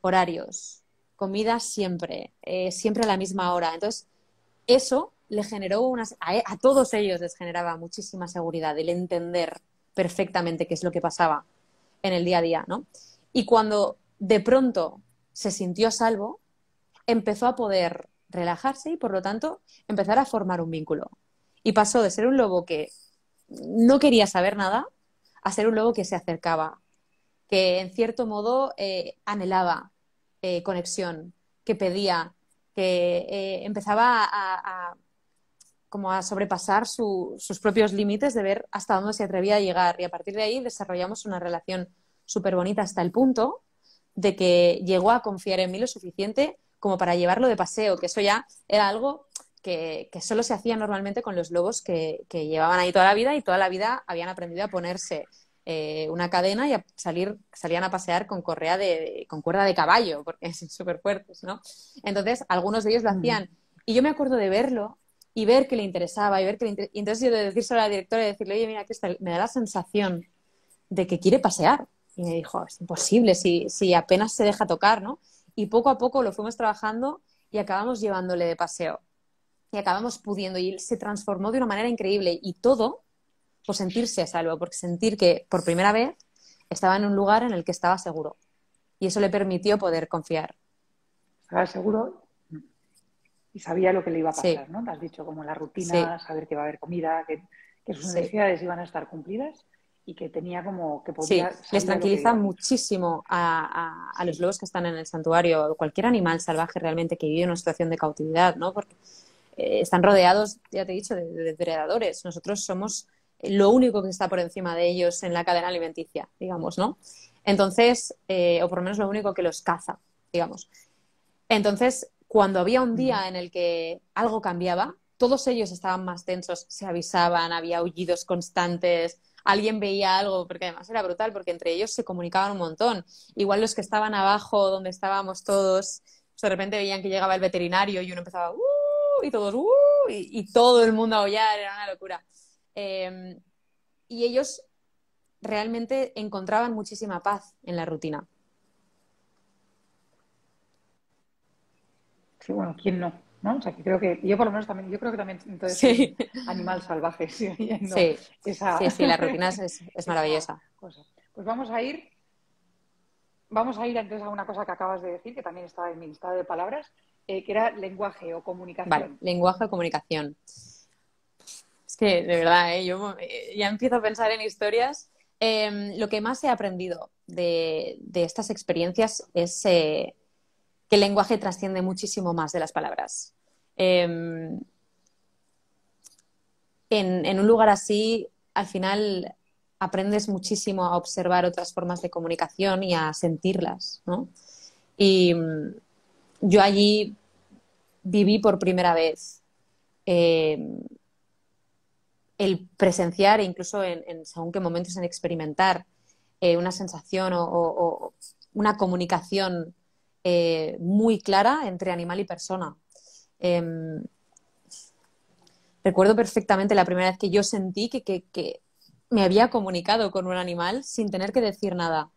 horarios, comida siempre, eh, siempre a la misma hora. Entonces, eso le generó unas, a, a, todos ellos les generaba muchísima seguridad, el entender perfectamente qué es lo que pasaba en el día a día, ¿no? Y cuando de pronto se sintió a salvo, empezó a poder relajarse y por lo tanto empezar a formar un vínculo. Y pasó de ser un lobo que no quería saber nada a ser un lobo que se acercaba, que en cierto modo eh, anhelaba eh, conexión, que pedía, que eh, empezaba a, como a sobrepasar sus propios límites de ver hasta dónde se atrevía a llegar. Y a partir de ahí desarrollamos una relación súper bonita hasta el punto de que llegó a confiar en mí lo suficiente como para llevarlo de paseo, que eso ya era algo que, solo se hacía normalmente con los lobos que, llevaban ahí toda la vida y toda la vida habían aprendido a ponerse eh, una cadena y a salir, salían a pasear con correa de, con cuerda de caballo, porque *laughs* son súper fuertes, ¿no? Entonces, algunos de ellos lo hacían. Y yo me acuerdo de verlo y ver que le interesaba y ver que le y entonces yo de decírselo a la directora y decirle, oye, mira, Cristal, me da la sensación de que quiere pasear. Y me dijo, es imposible si, si apenas se deja tocar, ¿no? y poco a poco lo fuimos trabajando y acabamos llevándole de paseo. Y acabamos pudiendo y se transformó de una manera increíble y todo por sentirse a salvo, por sentir que por primera vez estaba en un lugar en el que estaba seguro. Y eso le permitió poder confiar. Estaba seguro y sabía lo que le iba a pasar, ¿no? Te has dicho como la rutina, saber que va a haber comida, que, sus necesidades iban a estar cumplidas y que tenía como que podía sí, les tranquiliza muchísimo a, a, los lobos que están en el santuario cualquier animal salvaje realmente que vive en una situación de cautividad, ¿no? Porque eh, están rodeados, ya te he dicho, de, depredadores. Nosotros somos lo único que está por encima de ellos en la cadena alimenticia, digamos, ¿no? Entonces, eh, o por lo menos lo único que los caza, digamos. Entonces, cuando había un día en el que algo cambiaba, todos ellos estaban más tensos, se avisaban, había aullidos constantes, alguien veía algo, porque además era brutal, porque entre ellos se comunicaban un montón. Igual los que estaban abajo, donde estábamos todos, de repente veían que llegaba el veterinario y uno empezaba, ¡uh! y todos, ¡uh! y, todo el mundo a aullar, era una locura. Em, y ellos realmente encontraban muchísima paz en la rutina. Sí, bueno, ¿quién no? ¿no? O sea, que creo que, yo por lo menos también, yo creo que también entonces sí. animal salvaje, *laughs* sí, sí. sí, la rutina es, *laughs* maravillosa. Pues vamos a ir, vamos a ir entonces a una cosa que acabas de decir, que también estaba en mi listado de palabras, eh, que era lenguaje o comunicación. Vale, lenguaje o comunicación. Es que, de verdad, ¿eh? yo eh, ya empiezo a pensar en historias. Em, lo que más he aprendido de, de estas experiencias es que el lenguaje trasciende muchísimo más de las palabras. Em, en, un lugar así, al final aprendes muchísimo a observar otras formas de comunicación y a sentirlas, ¿no? Y mm, yo allí viví por primera vez eh, el presenciar e incluso en, según qué momentos en experimentar eh, una sensación o, una comunicación eh, muy clara entre animal y persona. Em, recuerdo perfectamente la primera vez que yo sentí que, me había comunicado con un animal sin tener que decir nada.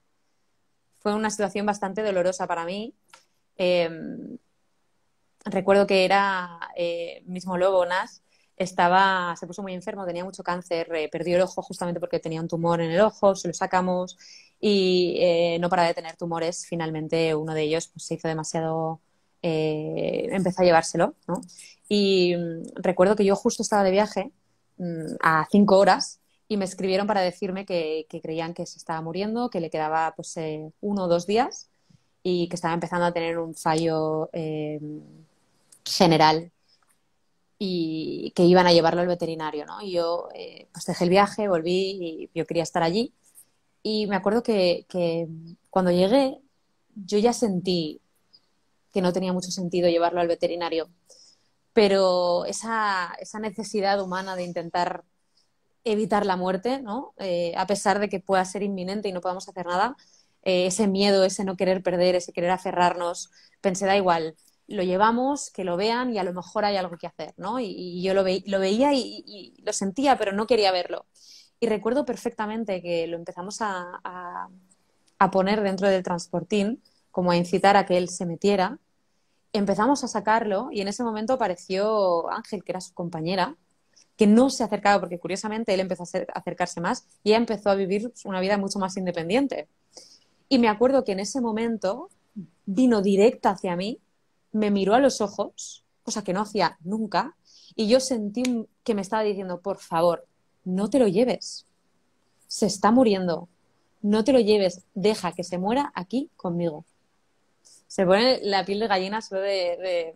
Fue una situación bastante dolorosa para mí. Em, recuerdo que era eh, mismo lobo, Nas, estaba, se puso muy enfermo, tenía mucho cáncer, eh, perdió el ojo justamente porque tenía un tumor en el ojo, se lo sacamos y eh, no para de tener tumores. Finalmente uno de ellos pues, se hizo demasiado, eh, empezó a llevárselo, ¿no? Y mm, recuerdo que yo justo estaba de viaje mm, a cinco horas y me escribieron para decirme que, creían que se estaba muriendo, que le quedaba pues uno o dos días y que estaba empezando a tener un fallo general y que iban a llevarlo al veterinario, ¿no? Y yo eh, pues dejé el viaje, volví y yo quería estar allí. Y me acuerdo que, cuando llegué yo ya sentí que no tenía mucho sentido llevarlo al veterinario, pero esa, esa necesidad humana de intentar evitar la muerte, ¿no? Eh, a pesar de que pueda ser inminente y no podamos hacer nada, eh, ese miedo, ese no querer perder, ese querer aferrarnos, pensé, da igual, lo llevamos, que lo vean y a lo mejor hay algo que hacer, ¿no? Y, yo lo, lo veía y, lo sentía, pero no quería verlo. Y recuerdo perfectamente que lo empezamos a, poner dentro del transportín, como a incitar a que él se metiera. Empezamos a sacarlo y en ese momento apareció Ángel, que era su compañera, que no se acercaba porque curiosamente él empezó a acercarse más y ella empezó a vivir una vida mucho más independiente. Y me acuerdo que en ese momento vino directa hacia mí me miró a los ojos, cosa que no hacía nunca, y yo sentí que me estaba diciendo, por favor, no te lo lleves. Se está muriendo. No te lo lleves. Deja que se muera aquí conmigo. Se pone la piel de gallina solo de...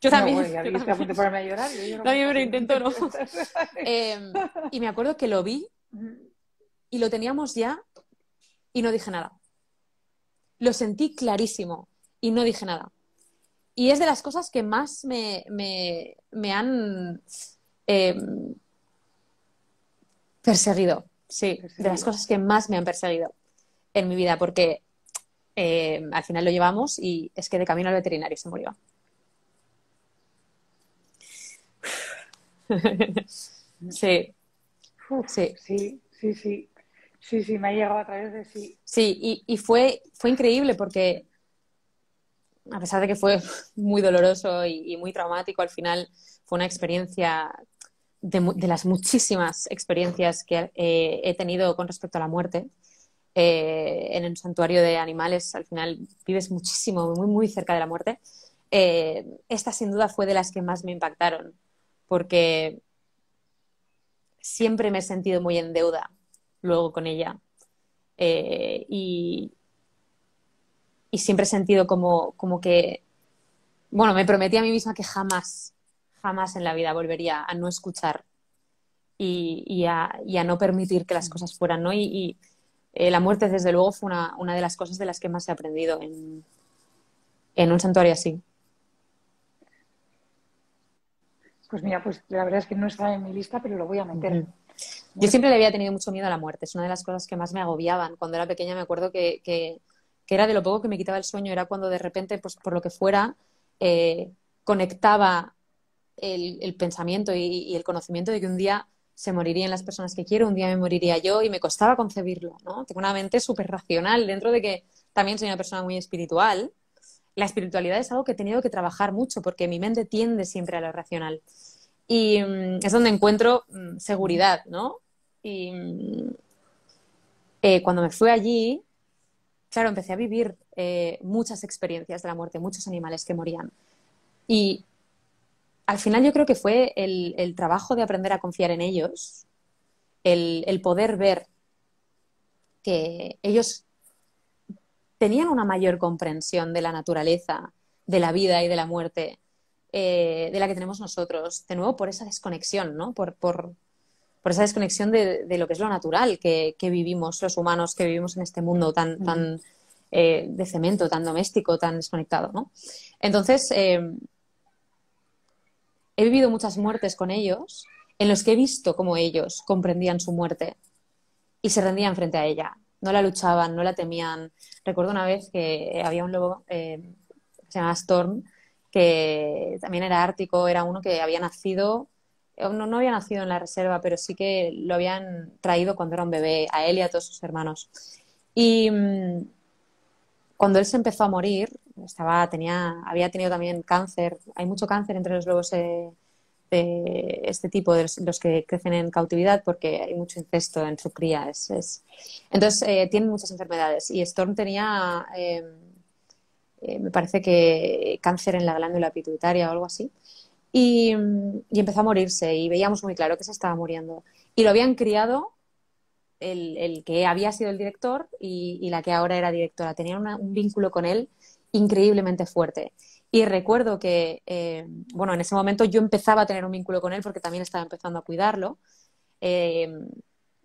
Yo también. No, a llorar. Yo pero intento no. *laughs* Em, y me acuerdo que lo vi y lo teníamos ya y no dije nada. Lo sentí clarísimo y no dije nada. Y es de las cosas que más me, han em, perseguido, sí, de las cosas que más me han perseguido en mi vida, porque em, al final lo llevamos y es que de camino al veterinario se murió. *laughs* sí. sí. Sí, sí, sí. Sí, sí, me ha llegado a través de sí. Sí, y, y fue, fue increíble porque a pesar de que fue *laughs* muy doloroso y, muy traumático, al final fue una experiencia de, las muchísimas experiencias que eh, he tenido con respecto a la muerte. Eh, en el santuario de animales, al final vives muchísimo, muy, muy cerca de la muerte. Eh, esta sin duda fue de las que más me impactaron, porque siempre me he sentido muy en deuda luego con ella. y, y siempre he sentido como, como que, bueno, me prometí a mí misma que jamás, jamás en la vida volvería a no escuchar y, y, a, y a, no permitir que las cosas fueran, ¿no? Y, eh, la muerte, desde luego, fue una, una, de las cosas de las que más he aprendido en, en un santuario así. Pues mira, pues la verdad es que no está en mi lista, pero lo voy a meter. Yo siempre le había tenido mucho miedo a la muerte. Es una de las cosas que más me agobiaban. Cuando era pequeña me acuerdo que, que que era de lo poco que me quitaba el sueño, era cuando de repente, pues por lo que fuera, eh, conectaba el, pensamiento y, el conocimiento de que un día se morirían las personas que quiero, un día me moriría yo y me costaba concebirlo, ¿no? Tengo una mente súper racional dentro de que también soy una persona muy espiritual. La espiritualidad es algo que he tenido que trabajar mucho porque mi mente tiende siempre a lo racional. Y mm, es donde encuentro mm, seguridad, ¿no? Y mm, eh, cuando me fui allí, claro, empecé a vivir eh, muchas experiencias de la muerte, muchos animales que morían. Y al final yo creo que fue el, trabajo de aprender a confiar en ellos, el, poder ver que ellos tenían una mayor comprensión de la naturaleza, de la vida y de la muerte, eh, de la que tenemos nosotros, de nuevo por esa desconexión, ¿no? Por, por esa desconexión de, lo que es lo natural que, vivimos los humanos, que vivimos en este mundo tan, tan eh, de cemento, tan doméstico, tan desconectado, ¿no? Entonces, eh, he vivido muchas muertes con ellos en los que he visto cómo ellos comprendían su muerte y se rendían frente a ella. No la luchaban, no la temían. Recuerdo una vez que había un lobo, eh, se llama Storm, que también era ártico, era uno que había nacido, no, no había nacido en la reserva, pero sí que lo habían traído cuando era un bebé, a él y a todos sus hermanos. Y mm, cuando él se empezó a morir, estaba, tenía, había tenido también cáncer, hay mucho cáncer entre los lobos eh, de este tipo, de los, que crecen en cautividad, porque hay mucho incesto en su cría. Es, Entonces, eh, tienen muchas enfermedades. Y Storm tenía, eh, me parece que cáncer en la glándula pituitaria o algo así. Y, empezó a morirse y veíamos muy claro que se estaba muriendo. Y lo habían criado el, que había sido el director y, la que ahora era directora. Tenían un vínculo con él increíblemente fuerte. Y recuerdo que, eh, bueno, en ese momento yo empezaba a tener un vínculo con él porque también estaba empezando a cuidarlo. Eh,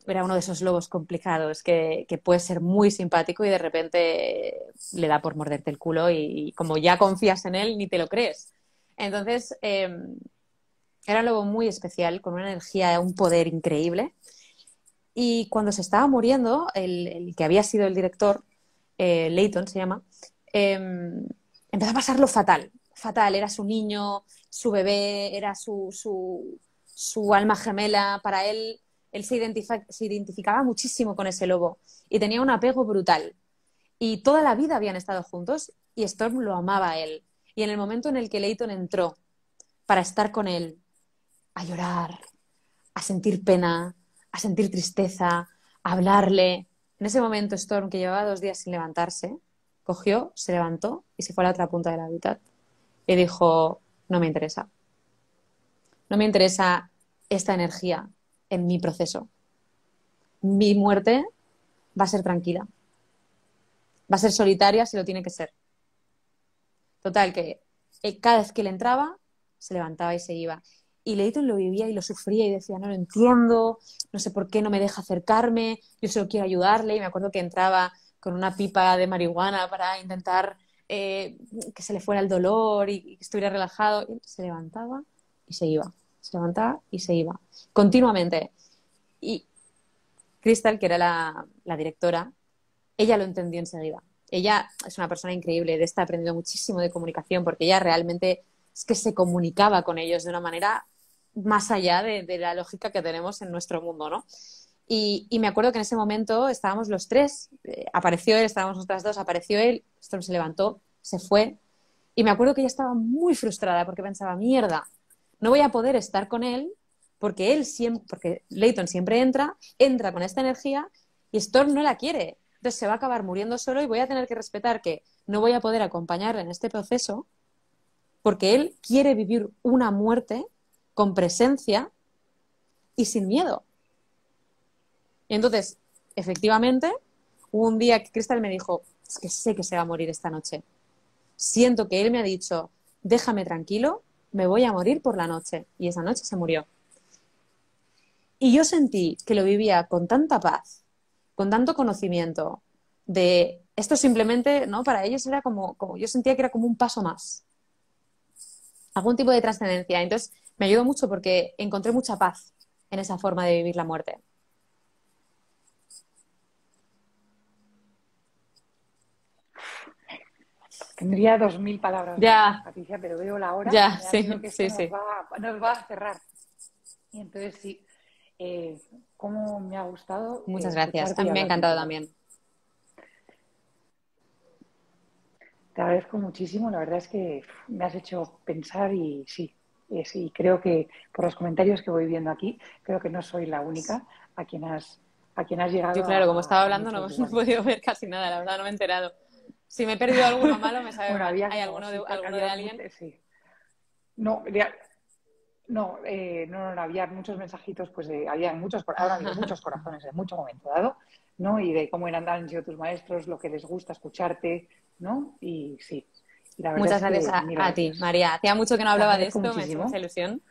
era uno de esos lobos complicados que, puede ser muy simpático y de repente le da por morderte el culo y, como ya confías en él, ni te lo crees. Entonces, eh, era un lobo muy especial, con una energía, un poder increíble. Y cuando se estaba muriendo, el, que había sido el director, eh, Leighton se llama, em, empezó a pasarlo fatal. Fatal, era su niño, su bebé, era su, su, alma gemela. Para él, él se, se identificaba muchísimo con ese lobo y tenía un apego brutal. Y toda la vida habían estado juntos y Storm lo amaba a él. Y en el momento en el que Leighton entró para estar con él, a llorar, a sentir pena, a sentir tristeza, a hablarle. En ese momento, Storm, que llevaba dos días sin levantarse, cogió, se levantó y se fue a la otra punta del hábitat. Y dijo, no me interesa. No me interesa esta energía en mi proceso. Mi muerte va a ser tranquila. Va a ser solitaria si lo tiene que ser. Total, que cada vez que le entraba, se levantaba y se iba. Y Leighton lo vivía y lo sufría y decía, no lo entiendo, no sé por qué no me deja acercarme, yo solo quiero ayudarle. Y me acuerdo que entraba con una pipa de marihuana para intentar eh, que se le fuera el dolor y, que estuviera relajado. Y se levantaba y se iba, se levantaba y se iba, continuamente. Y Crystal, que era la, la directora, ella lo entendió enseguida. Ella es una persona increíble, de esta aprendido muchísimo de comunicación porque ella realmente es que se comunicaba con ellos de una manera más allá de, la lógica que tenemos en nuestro mundo, ¿no? Y, me acuerdo que en ese momento estábamos los tres, eh, apareció él, estábamos nosotras dos, apareció él, Storm se levantó, se fue, y me acuerdo que ella estaba muy frustrada porque pensaba, mierda, no voy a poder estar con él porque él siempre, porque Leighton siempre entra, entra con esta energía y Storm no la quiere. Entonces se va a acabar muriendo solo y voy a tener que respetar que no voy a poder acompañarle en este proceso porque él quiere vivir una muerte con presencia y sin miedo. Entonces, efectivamente, un día que Cristal me dijo, es que sé que se va a morir esta noche. Siento que él me ha dicho, déjame tranquilo, me voy a morir por la noche. Y esa noche se murió. Y yo sentí que lo vivía con tanta paz, con tanto conocimiento, de esto simplemente, ¿no? Para ellos era como, como yo sentía que era como un paso más. Algún tipo de trascendencia. Entonces, me ayudó mucho porque encontré mucha paz en esa forma de vivir la muerte. Tendría dos mil palabras, ya. Patricia, pero veo la hora. Ya, sí, sí, sí. Nos va, a cerrar. Y entonces sí, eh, ¿cómo me ha gustado? Muchas eh, gracias. A mí me ha encantado también. Te agradezco muchísimo. La verdad es que me has hecho pensar y sí, sí, creo que por los comentarios que voy viendo aquí, creo que no soy la única a quien has, a quien has llegado. Yo, claro, como estaba hablando, no, he *laughs* podido ver casi nada, la verdad, no me he enterado. Si me he perdido alguno malo, me sabe. *laughs* había ¿Hay alguno de, alguno de alguien? Sí. No, no, eh, no, no, había muchos mensajitos, pues de, había muchos, ahora muchos *laughs* corazones en mucho momento dado, ¿no? Y de cómo eran, han sido tus maestros, lo que les gusta escucharte, ¿no? Y sí, Muchas gracias a, ti, María. Hacía mucho que no hablaba de esto, me hace mucha ilusión.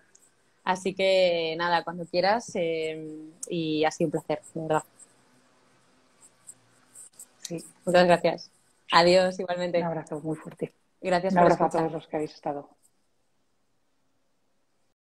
Así que nada, cuando quieras eh, y ha sido un placer, de verdad. Sí. Muchas gracias. Adiós, igualmente. Un abrazo muy fuerte. Gracias Un por abrazo a escuchar. todos los que habéis estado.